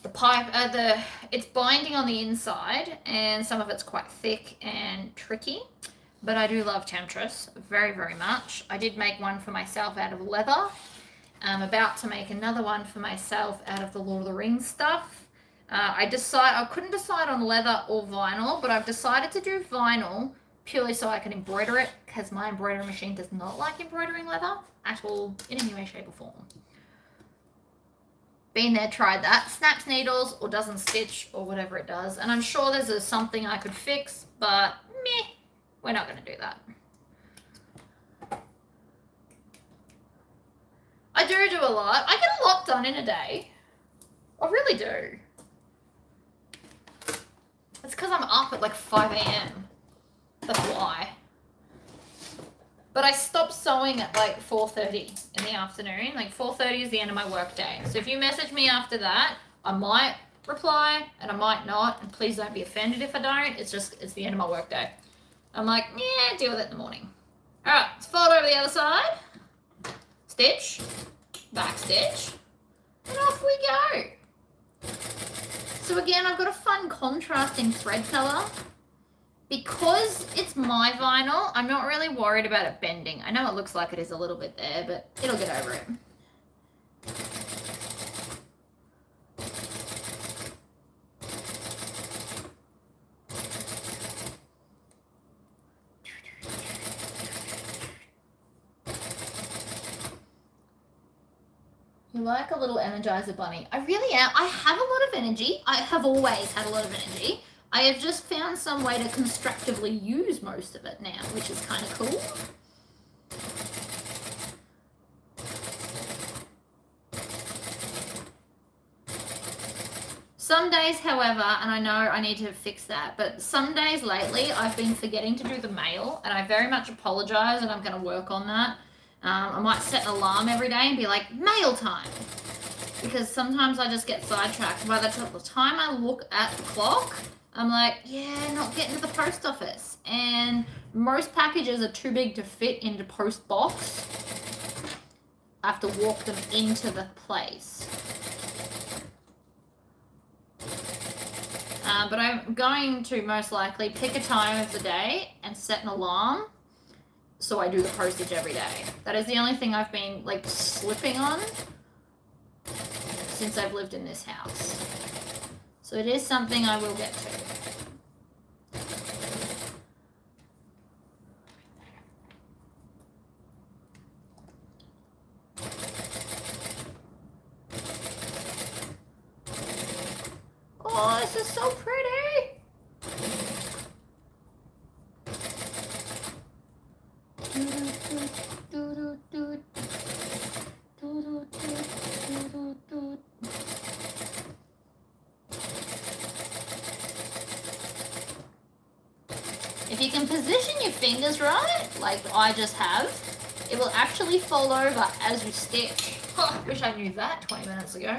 the pipe, uh, the it's binding on the inside and some of it's quite thick and tricky. But I do love Temptress very, very much. I did make one for myself out of leather. I'm about to make another one for myself out of the Lord of the Rings stuff. Uh, I decide I couldn't decide on leather or vinyl, but I've decided to do vinyl purely so I can embroider it because my embroidery machine does not like embroidering leather at all in any way, shape or form. Been there, tried that. Snaps needles or doesn't stitch or whatever it does. And I'm sure there's a, something I could fix, but meh, we're not going to do that. I do do a lot. I get a lot done in a day. I really do. It's because I'm up at like 5 a.m. That's why. But I stop sewing at like 4.30 in the afternoon. Like 4.30 is the end of my work day. So if you message me after that, I might reply and I might not. And please don't be offended if I don't. It's just, it's the end of my work day. I'm like, yeah, deal with it in the morning. All right, let's fold over the other side. Stitch, back stitch, and off we go. So again, I've got a fun contrasting thread color because it's my vinyl, I'm not really worried about it bending. I know it looks like it is a little bit there, but it'll get over it. You like a little Energizer Bunny. I really am. I have a lot of energy. I have always had a lot of energy. I have just found some way to constructively use most of it now, which is kind of cool. Some days, however, and I know I need to fix that, but some days lately I've been forgetting to do the mail, and I very much apologize, and I'm going to work on that. Um, I might set an alarm every day and be like, mail time. Because sometimes I just get sidetracked. By the time I look at the clock, I'm like, yeah, not getting to the post office. And most packages are too big to fit into post box. I have to walk them into the place. Uh, but I'm going to most likely pick a time of the day and set an alarm so I do the postage every day. That is the only thing I've been like slipping on since I've lived in this house. So it is something I will get to. Oh, this is so pretty. If you can position your fingers right, like I just have, it will fold over as you stitch. Wish I knew that 20 minutes ago.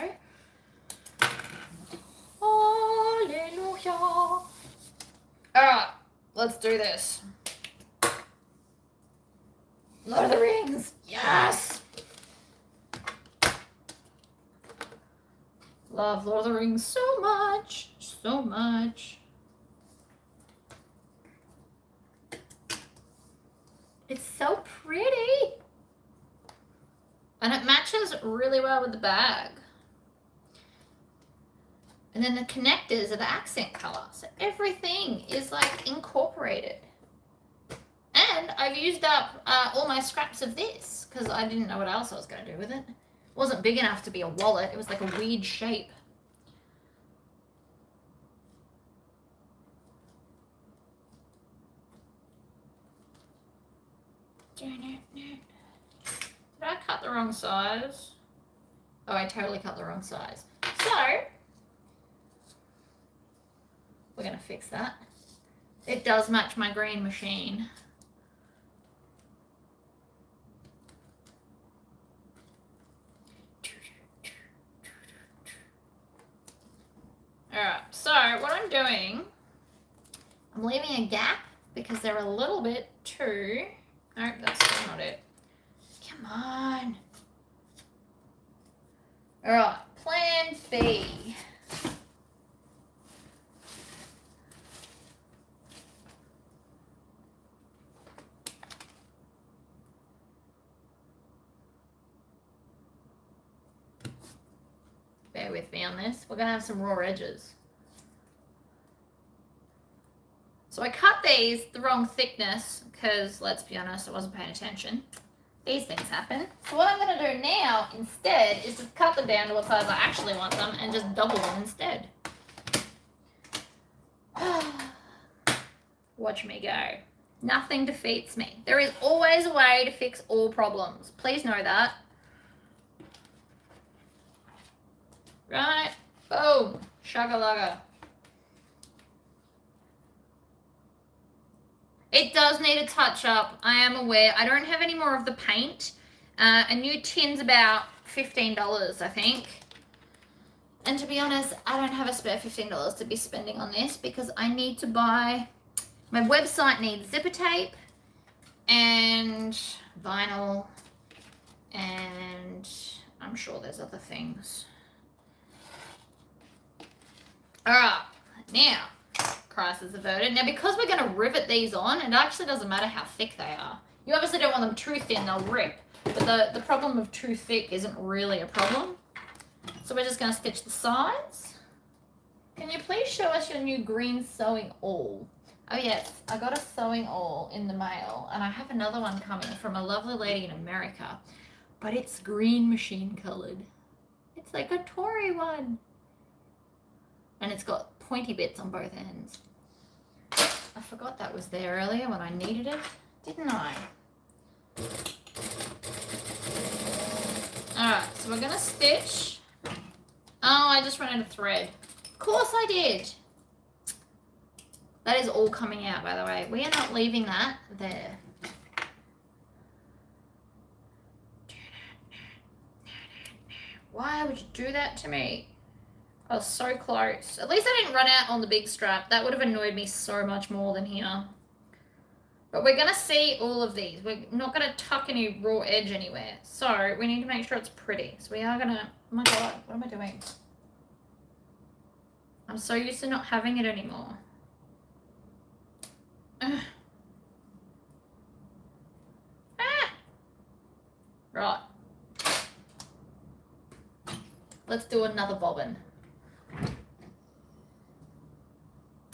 Hallelujah. Alright, let's do this. Lord of the Rings. Yes. Love Lord of the Rings so much. So much. It's so pretty. And it matches really well with the bag. And then the connectors are the accent color. So everything is like incorporated. And I've used up uh, all my scraps of this because I didn't know what else I was going to do with it. It wasn't big enough to be a wallet. It was like a weird shape. Did I cut the wrong size? Oh, I totally cut the wrong size. So, we're going to fix that. It does match my green machine. Alright, so what I'm doing, I'm leaving a gap because they're a little bit too, nope, that's not it. Come on. Alright, uh, plan B. Bear with me on this. We're going to have some raw edges. So I cut these the wrong thickness because, let's be honest, I wasn't paying attention. These things happen. So what I'm going to do now instead is just cut them down to what size I actually want them and just double them instead. (sighs) Watch me go. Nothing defeats me. There is always a way to fix all problems. Please know that. Right? Boom. Shakalaka. It does need a touch up. I am aware. I don't have any more of the paint. Uh, a new tin's about $15, I think. And to be honest, I don't have a spare $15 to be spending on this because I need to buy... My website needs zipper tape and vinyl and I'm sure there's other things. All right, now, crisis averted. Now, because we're going to rivet these on, it actually doesn't matter how thick they are. You obviously don't want them too thin, they'll rip. But the, the problem of too thick isn't really a problem. So we're just going to stitch the sides. Can you please show us your new green sewing awl? Oh yes, I got a sewing awl in the mail, and I have another one coming from a lovely lady in America, but it's green machine colored. It's like a Tory one and it's got pointy bits on both ends. I forgot that was there earlier when I needed it, didn't I? Alright, so we're gonna stitch. Oh, I just ran out of thread. Of course I did. That is all coming out, by the way. We are not leaving that there. Why would you do that to me? I was so close. At least I didn't run out on the big strap. That would have annoyed me so much more than here. But we're going to see all of these. We're not going to tuck any raw edge anywhere. So we need to make sure it's pretty. So we are going to... Oh my god, what am I doing? I'm so used to not having it anymore. (sighs) Ah. Right. Let's do another bobbin.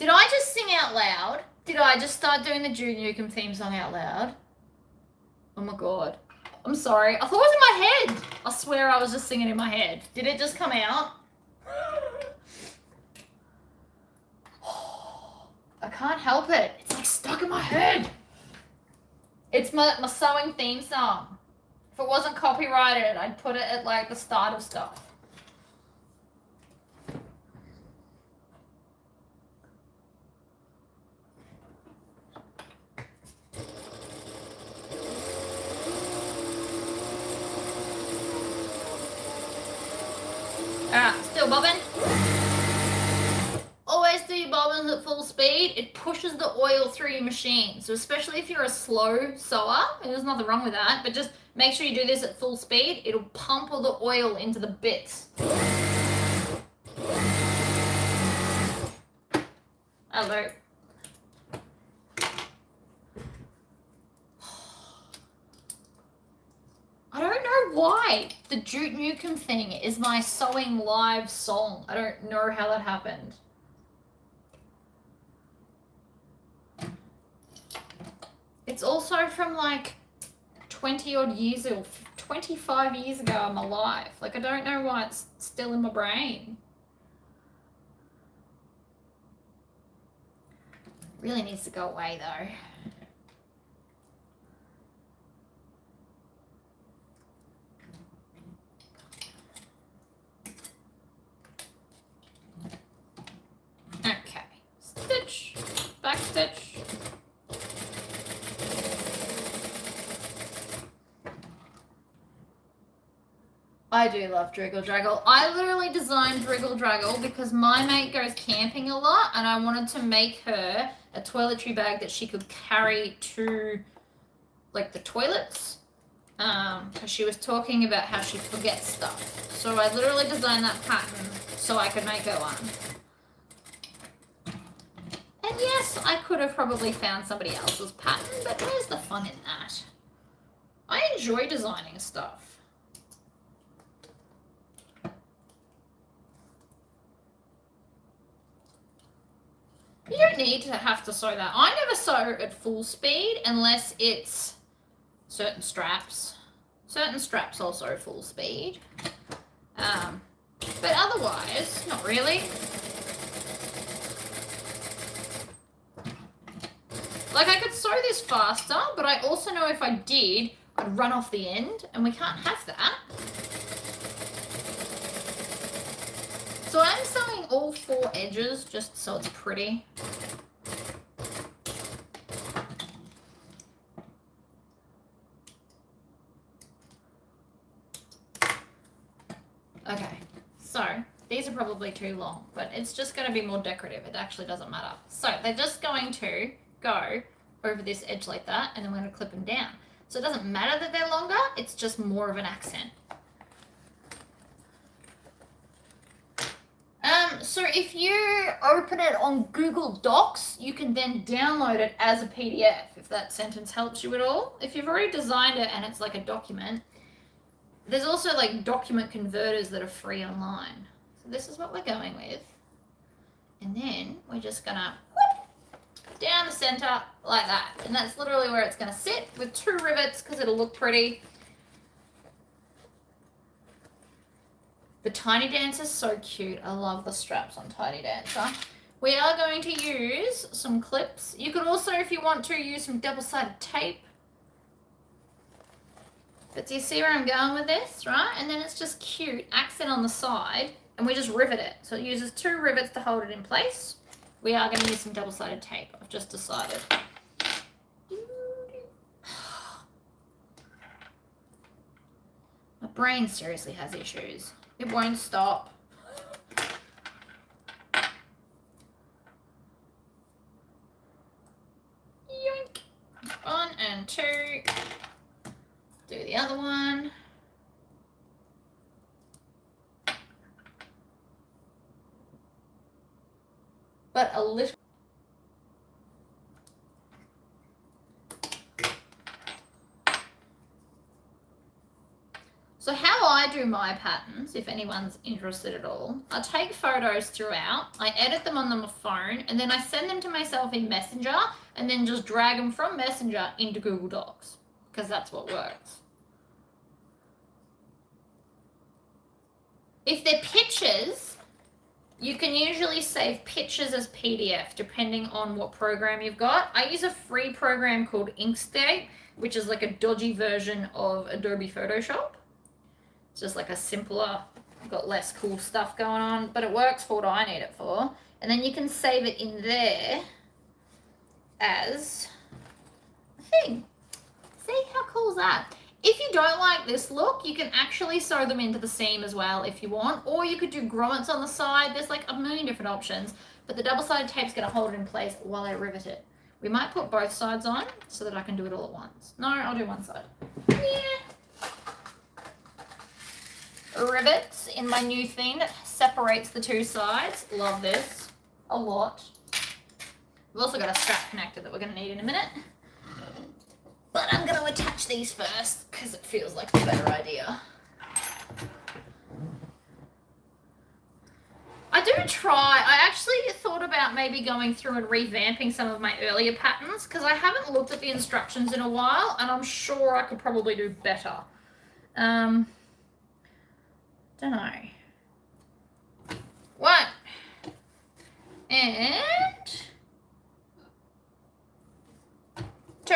Did I just sing out loud? Did I just start doing the Duke Nukem theme song out loud? Oh my god. I'm sorry. I thought it was in my head. I swear I was just singing in my head. Did it just come out? (sighs) I can't help it. It's like stuck in my head. It's my, my sewing theme song. If it wasn't copyrighted, I'd put it at like the start of stuff. Alright, still bobbing. Always do your bobbins at full speed. It pushes the oil through your machine. So especially if you're a slow sewer, there's nothing wrong with that, but just make sure you do this at full speed. It'll pump all the oil into the bits. Hello. I don't why the Duke Nukem thing is my sewing live song. I don't know how that happened. It's also from like 20 odd years or 25 years ago in my life. Like, I don't know why it's still in my brain. Really needs to go away though. Okay, stitch, back stitch. I do love Driggle Draggle. I literally designed Driggle Draggle because my mate goes camping a lot and I wanted to make her a toiletry bag that she could carry to like the toilets. Um, because she was talking about how she forgets stuff. So I literally designed that pattern so I could make her one. Yes, I could have probably found somebody else's pattern, but where's the fun in that? I enjoy designing stuff. You don't need to have to sew that. I never sew at full speed unless it's certain straps. Certain straps also full speed. Um, but otherwise, not really. Like I could sew this faster, but I also know if I did, I'd run off the end, and we can't have that. So I'm sewing all four edges just so it's pretty. Okay, so these are probably too long, but it's just going to be more decorative. It actually doesn't matter. So they're just going to go over this edge like that, and then we're going to clip them down. So it doesn't matter that they're longer, it's just more of an accent. Um, so if you open it on Google Docs, you can then download it as a PDF, if that sentence helps you at all. If you've already designed it and it's like a document, there's also like document converters that are free online. So this is what we're going with. And then we're just gonna whoop, down the center like that. And that's literally where it's gonna sit with two rivets because it'll look pretty. The Tiny Dancer is so cute. I love the straps on Tiny Dancer. We are going to use some clips. You could also, if you want to, use some double-sided tape. But do you see where I'm going with this, right? And then it's just cute, accent on the side, and we just rivet it. So it uses two rivets to hold it in place. We are going to use some double-sided tape, I've just decided. My brain seriously has issues. It won't stop. Yoink. One and two. Do the other one. But a little. So how I do my patterns, if anyone's interested at all, I take photos throughout, I edit them on my phone, and then I send them to myself in Messenger, and then just drag them from Messenger into Google Docs, because that's what works. If they're pictures, you can usually save pictures as PDF depending on what program you've got. I use a free program called Inkscape, which is like a dodgy version of Adobe Photoshop. It's just like a simpler, got less cool stuff going on, but it works for what I need it for. And then you can save it in there as a thing. See how cool is that? If you don't like this look, you can actually sew them into the seam as well if you want, or you could do grommets on the side. There's like a million different options, but the double-sided tape's gonna hold it in place while I rivet it. We might put both sides on so that I can do it all at once. No, I'll do one side. Yeah. Rivets in my new thing that separates the two sides. Love this a lot. We've also got a strap connector that we're gonna need in a minute. But I'm going to attach these first because it feels like a better idea. I do try. I actually thought about maybe going through and revamping some of my earlier patterns because I haven't looked at the instructions in a while and I'm sure I could probably do better. Um, don't know. One. And two.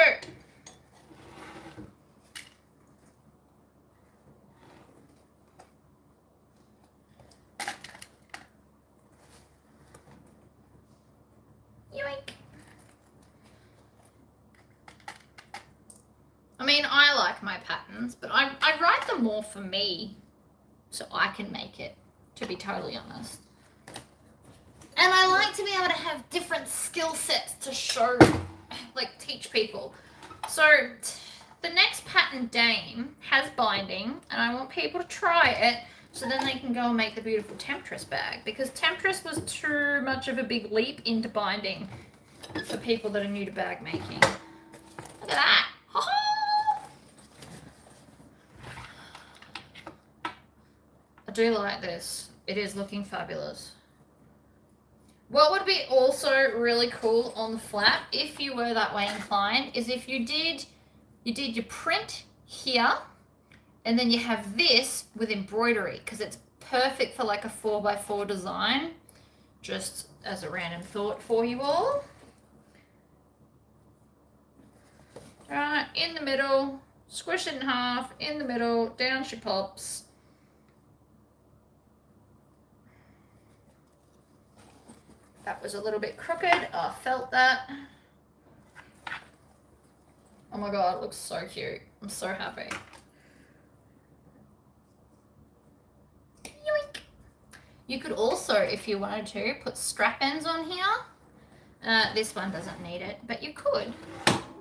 Yoink. I mean, I like my patterns, but I, I write them more for me so I can make it, to be totally honest. And I like to be able to have different skill sets to show, like teach people. So the next pattern Dame has binding and I want people to try it so then they can go and make the beautiful Temptress bag because Temptress was too much of a big leap into binding for people that are new to bag making. Look at that. I do like this. It is looking fabulous. What would be also really cool on the flap, if you were that way inclined, is if you did you did your print here and then you have this with embroidery because it's perfect for like a 4x4 design. Just as a random thought for you all. Right, in the middle, squish it in half, in the middle, down she pops. That was a little bit crooked, I felt that. Oh my god, it looks so cute. I'm so happy. Yoink. You could also, if you wanted to, put strap ends on here. Uh, this one doesn't need it, but you could.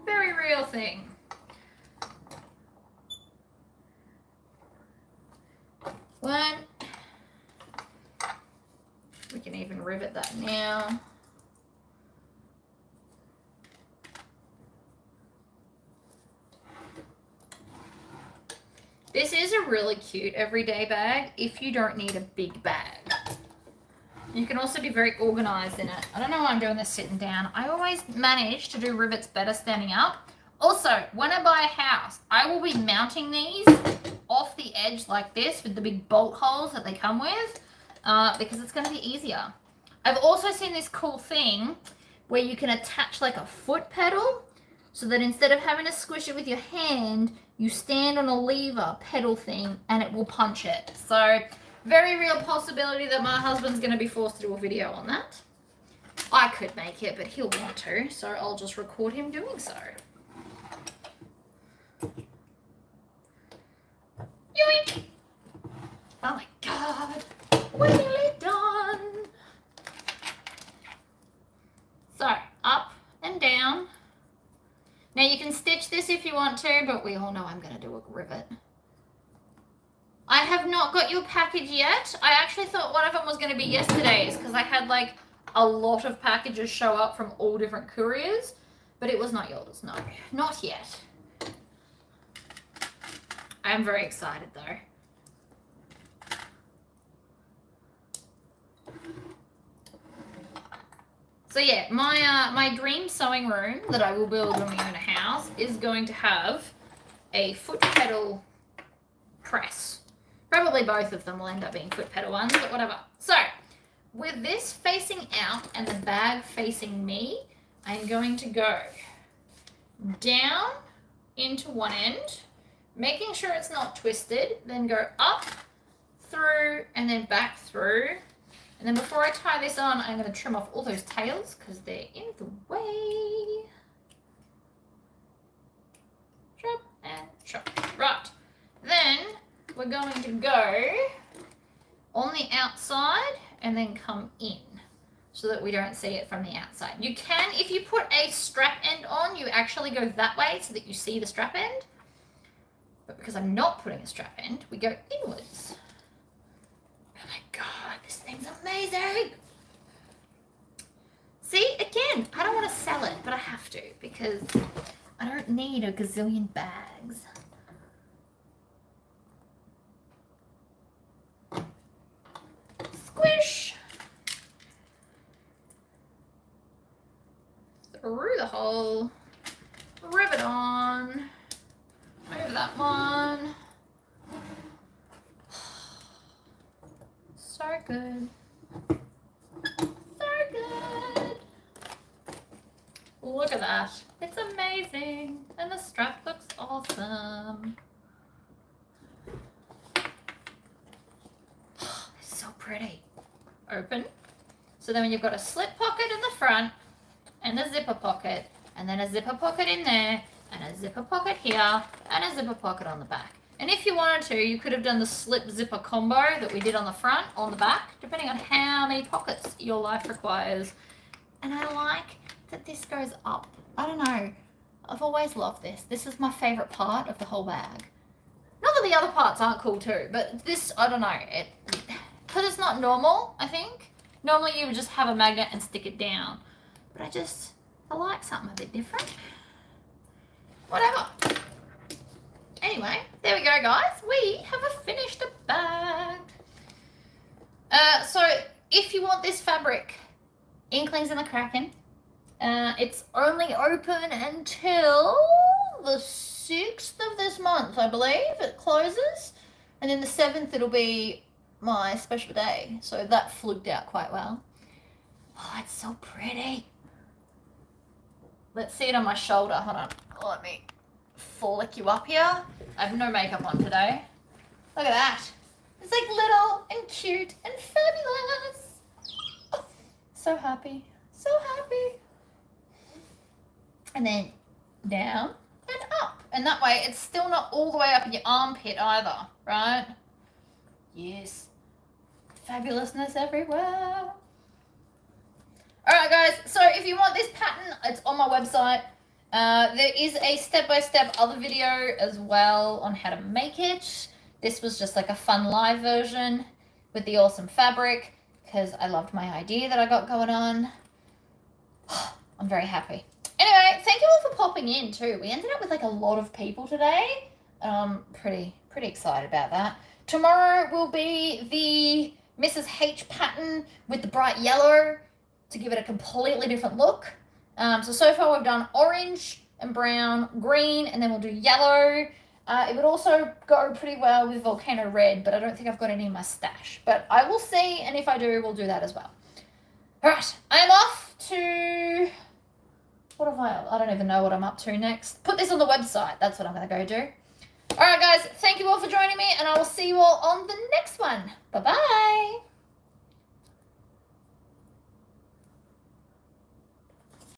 Very real thing. One. We can even rivet that now. This is a really cute everyday bag if you don't need a big bag. You can also be very organized in it. I don't know why I'm doing this sitting down. I always manage to do rivets better standing up. Also, when I buy a house, I will be mounting these off the edge like this with the big bolt holes that they come with uh, because it's going to be easier. I've also seen this cool thing where you can attach like a foot pedal so that instead of having to squish it with your hand, you stand on a lever pedal thing and it will punch it. So very real possibility that my husband's going to be forced to do a video on that. I could make it, but he'll want to, so I'll just record him doing so. Yoink! Oh my god, nearly done. So, up and down. Now you can stitch this if you want to, but we all know I'm going to do a rivet. I have not got your package yet. I actually thought one of them was going to be yesterday's because I had like a lot of packages show up from all different couriers, but it was not yours. No, not yet. I am very excited though. So yeah, my uh, my dream sewing room that I will build when we own a house is going to have a foot pedal press. Probably both of them will end up being foot pedal ones, but whatever. So, with this facing out and the bag facing me, I'm going to go down into one end, making sure it's not twisted, then go up, through, and then back through. And then before I tie this on, I'm going to trim off all those tails because they're in the way. Chop and chop. Right. Then we're going to go on the outside and then come in so that we don't see it from the outside. You can, if you put a strap end on, you actually go that way so that you see the strap end. But because I'm not putting a strap end, we go inwards. God, this thing's amazing. See, again, I don't want to sell it, but I have to because I don't need a gazillion bags. Squish. Through the hole. Rivet on. Move that one. So good. So good. Look at that. It's amazing. And the strap looks awesome. (gasps) It's so pretty. Open. So then you've got a slip pocket in the front and a zipper pocket and then a zipper pocket in there and a zipper pocket here and a zipper pocket on the back. And if you wanted to, you could have done the slip zipper combo that we did on the front, on the back, depending on how many pockets your life requires. And I like that this goes up. I don't know. I've always loved this. This is my favorite part of the whole bag. Not that the other parts aren't cool too, but this, I don't know. It Because it's not normal, I think. Normally you would just have a magnet and stick it down. But I just, I like something a bit different. Whatever. Anyway, there we go, guys. We have a finished bag. Uh, so, if you want this fabric, Inklings in the Kraken, uh, it's only open until the 6th of this month, I believe. It closes. And then the 7th, it'll be my special day. So that fluked out quite well. Oh, it's so pretty. Let's see it on my shoulder. Hold on. Let me flick you up here. I have no makeup on today. Look at that. It's like little and cute and fabulous. Oh, so happy. So happy. And then down and up. And that way it's still not all the way up in your armpit either, right? Yes. Fabulousness everywhere. Alright guys, so if you want this pattern, it's on my website. Uh, there is a step-by-step -step other video as well on how to make it. This was just like a fun live version with the awesome fabric because I loved my idea that I got going on. (sighs) I'm very happy. Anyway, thank you all for popping in too. We ended up with like a lot of people today. Um, pretty, pretty excited about that. Tomorrow will be the Mrs. H pattern with the bright yellow to give it a completely different look. Um, so, so far we've done orange and brown, green, and then we'll do yellow. Uh, it would also go pretty well with volcano red, but I don't think I've got any in my stash. But I will see, and if I do, we'll do that as well. All right, I'm off to... What have I... I don't even know what I'm up to next. Put this on the website. That's what I'm going to go do. All right, guys. Thank you all for joining me, and I will see you all on the next one. Bye-bye.